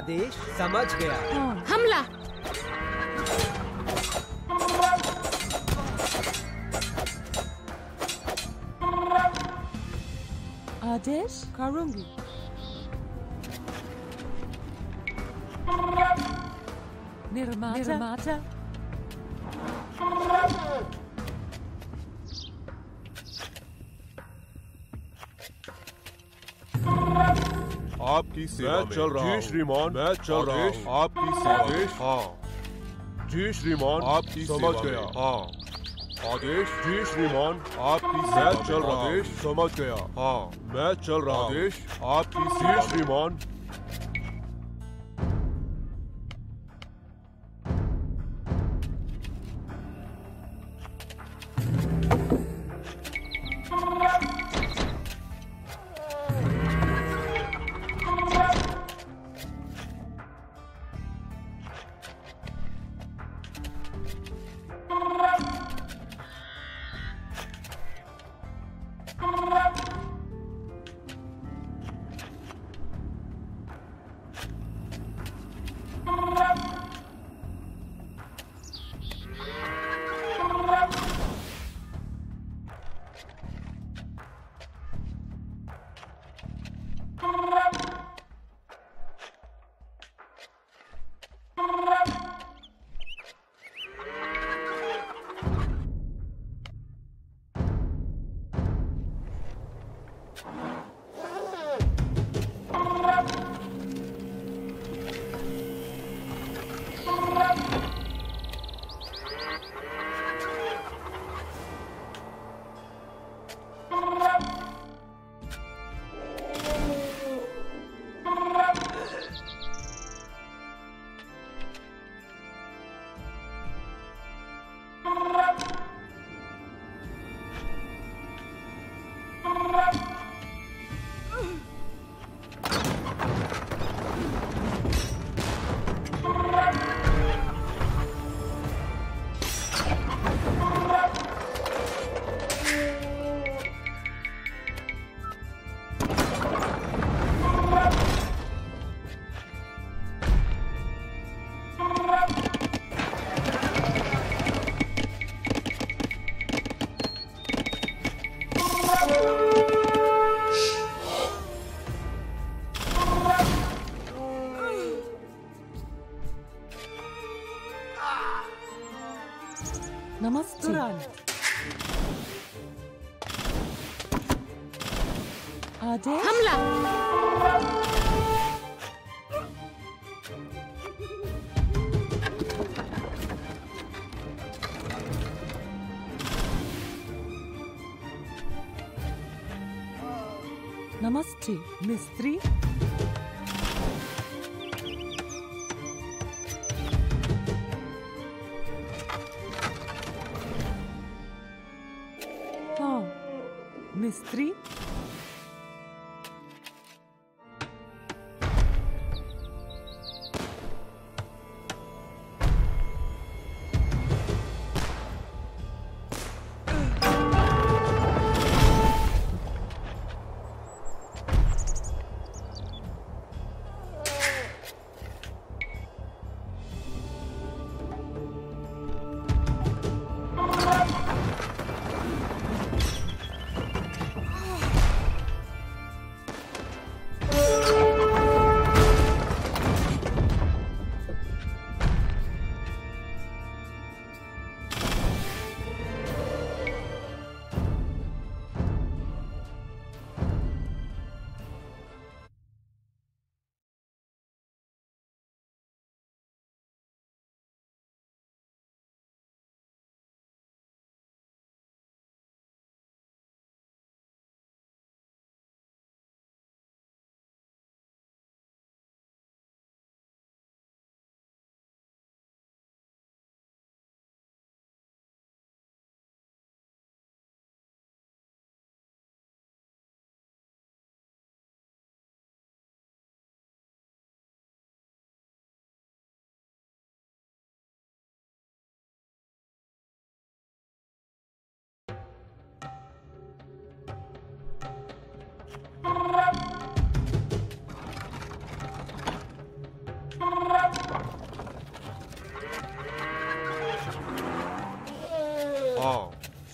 आदेश समझ गया। हमला। आदेश? करूँगी। निर्माता। निर्माता। आपकी सेवा मैं। चल रहा जी हूँ। श्रीमान। मैं चल रहा हूँ। आपकी सेवा आदेश। हाँ। जी श्रीमान आपकी समझ गया। हाँ। आदेश जी श्रीमान आपकी मैं सेवा चल। रहा आदेश समझ गया। हाँ। मैं चल रहा आदेश आपकी सेवा जी श्रीमान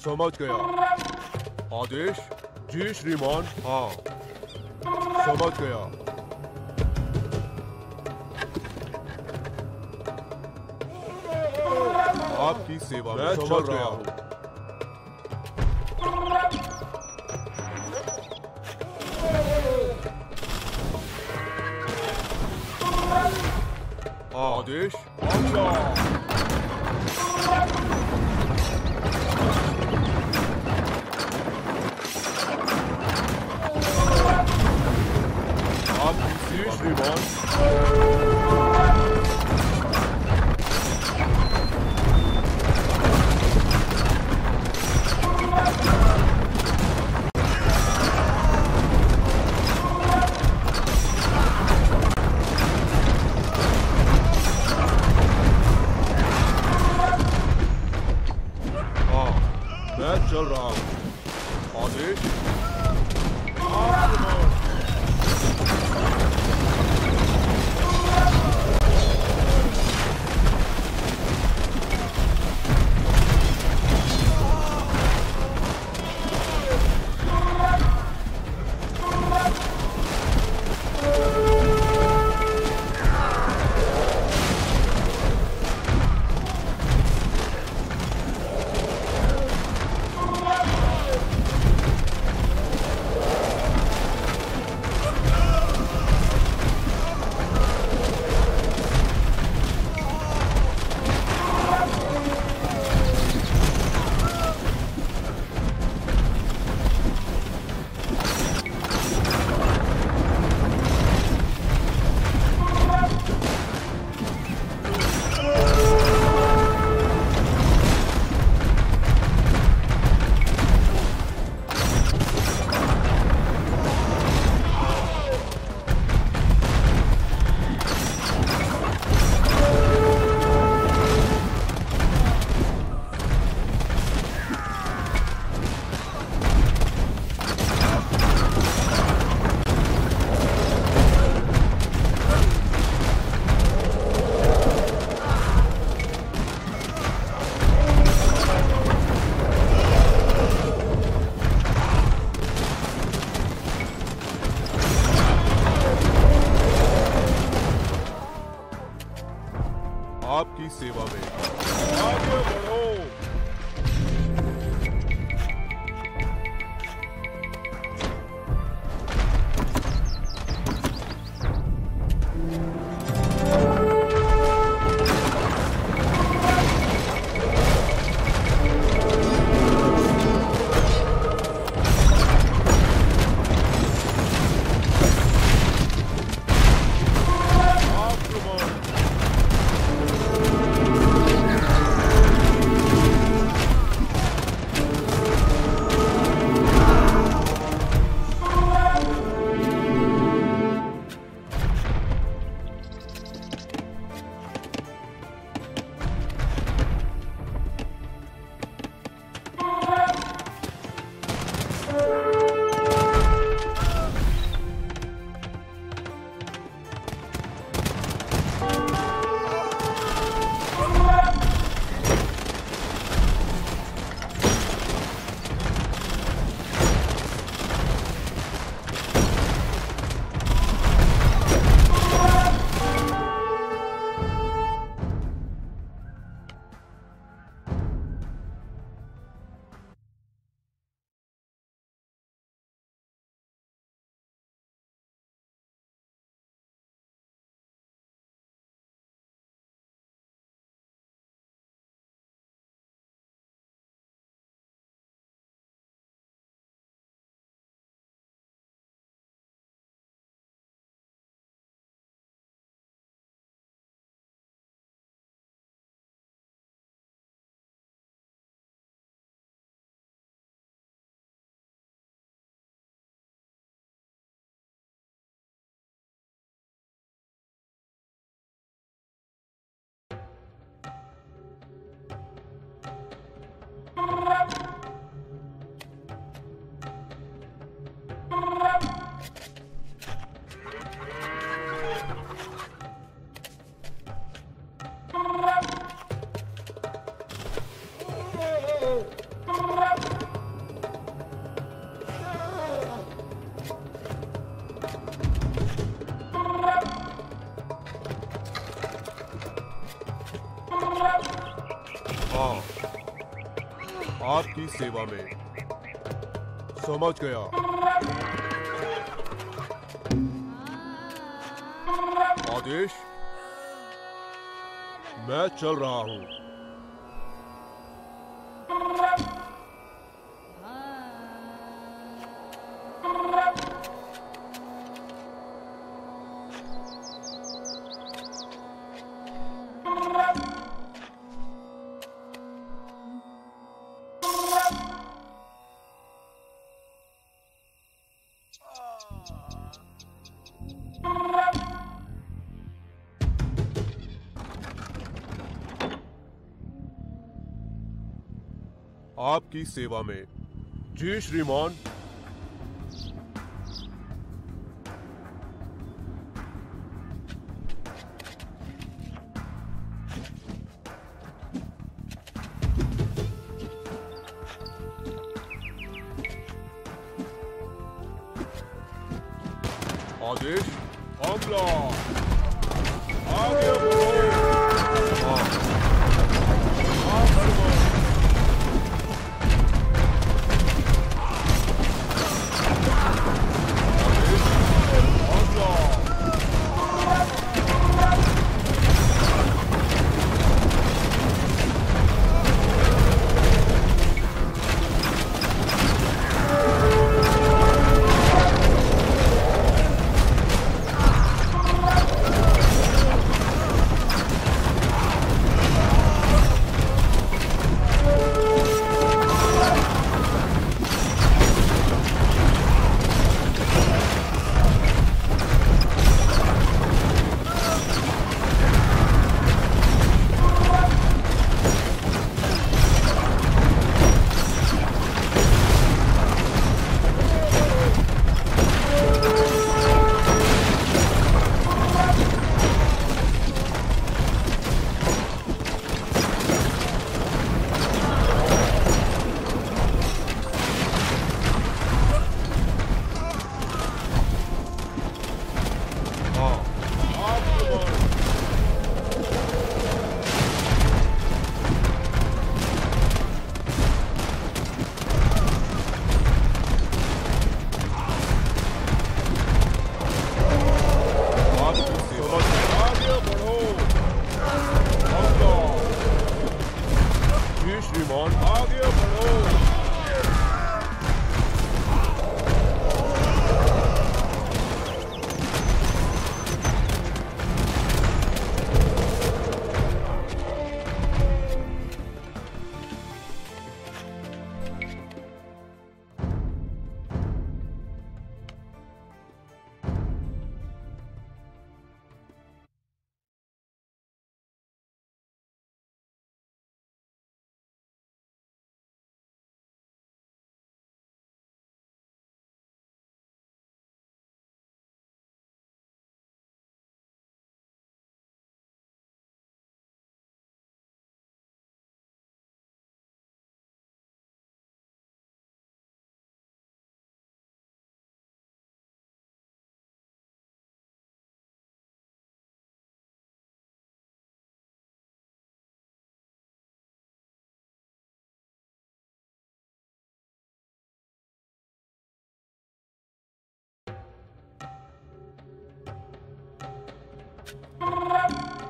समझ गया आदेश जी श्रीमान हाँ। समझ गया आपकी सेवा में समझ गया हूँ। आदेश आपकी आपकी सेवा में। समझ गया। आदेश? मैं चल रहा हूँ। आपकी सेवा में। जी श्रीमान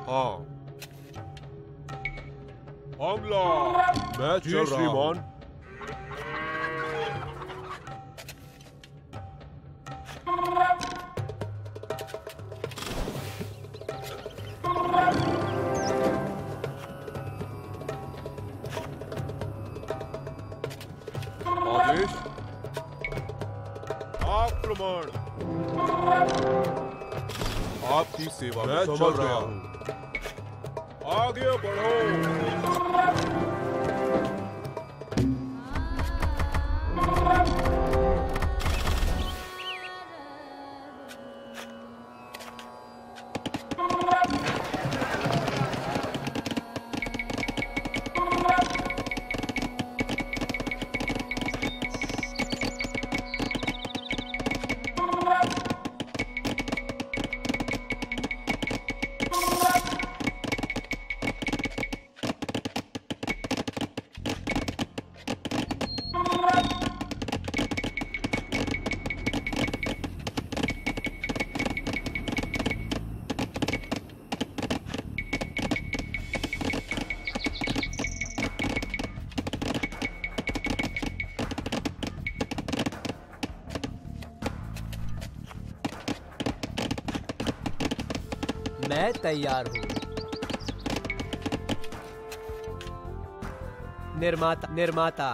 हाँ। हमला मैं चल रहा हूँ। आक्रमण आपकी सेवा में चल रहा हूँ। आगे बढ़ो तैयार हो। निर्माता निर्माता।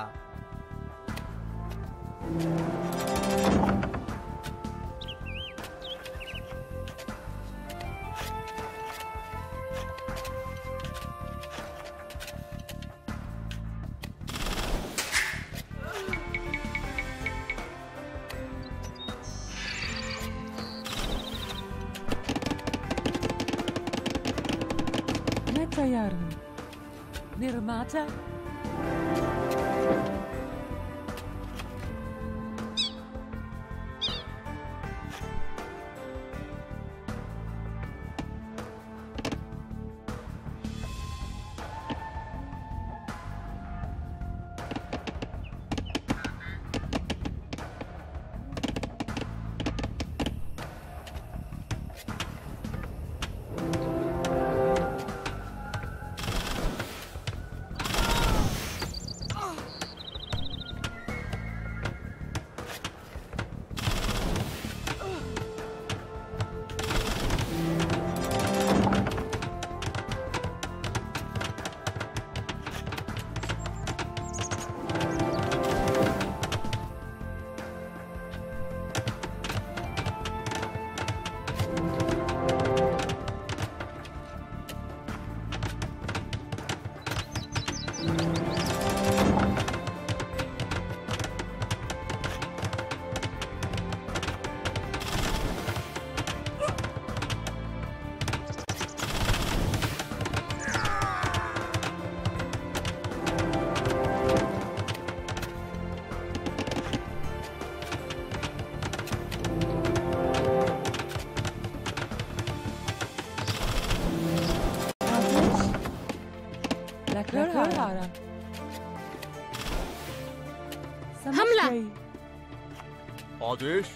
आदेश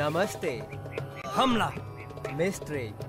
नमस्ते। हमला। मिस्ट्री।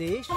आदेश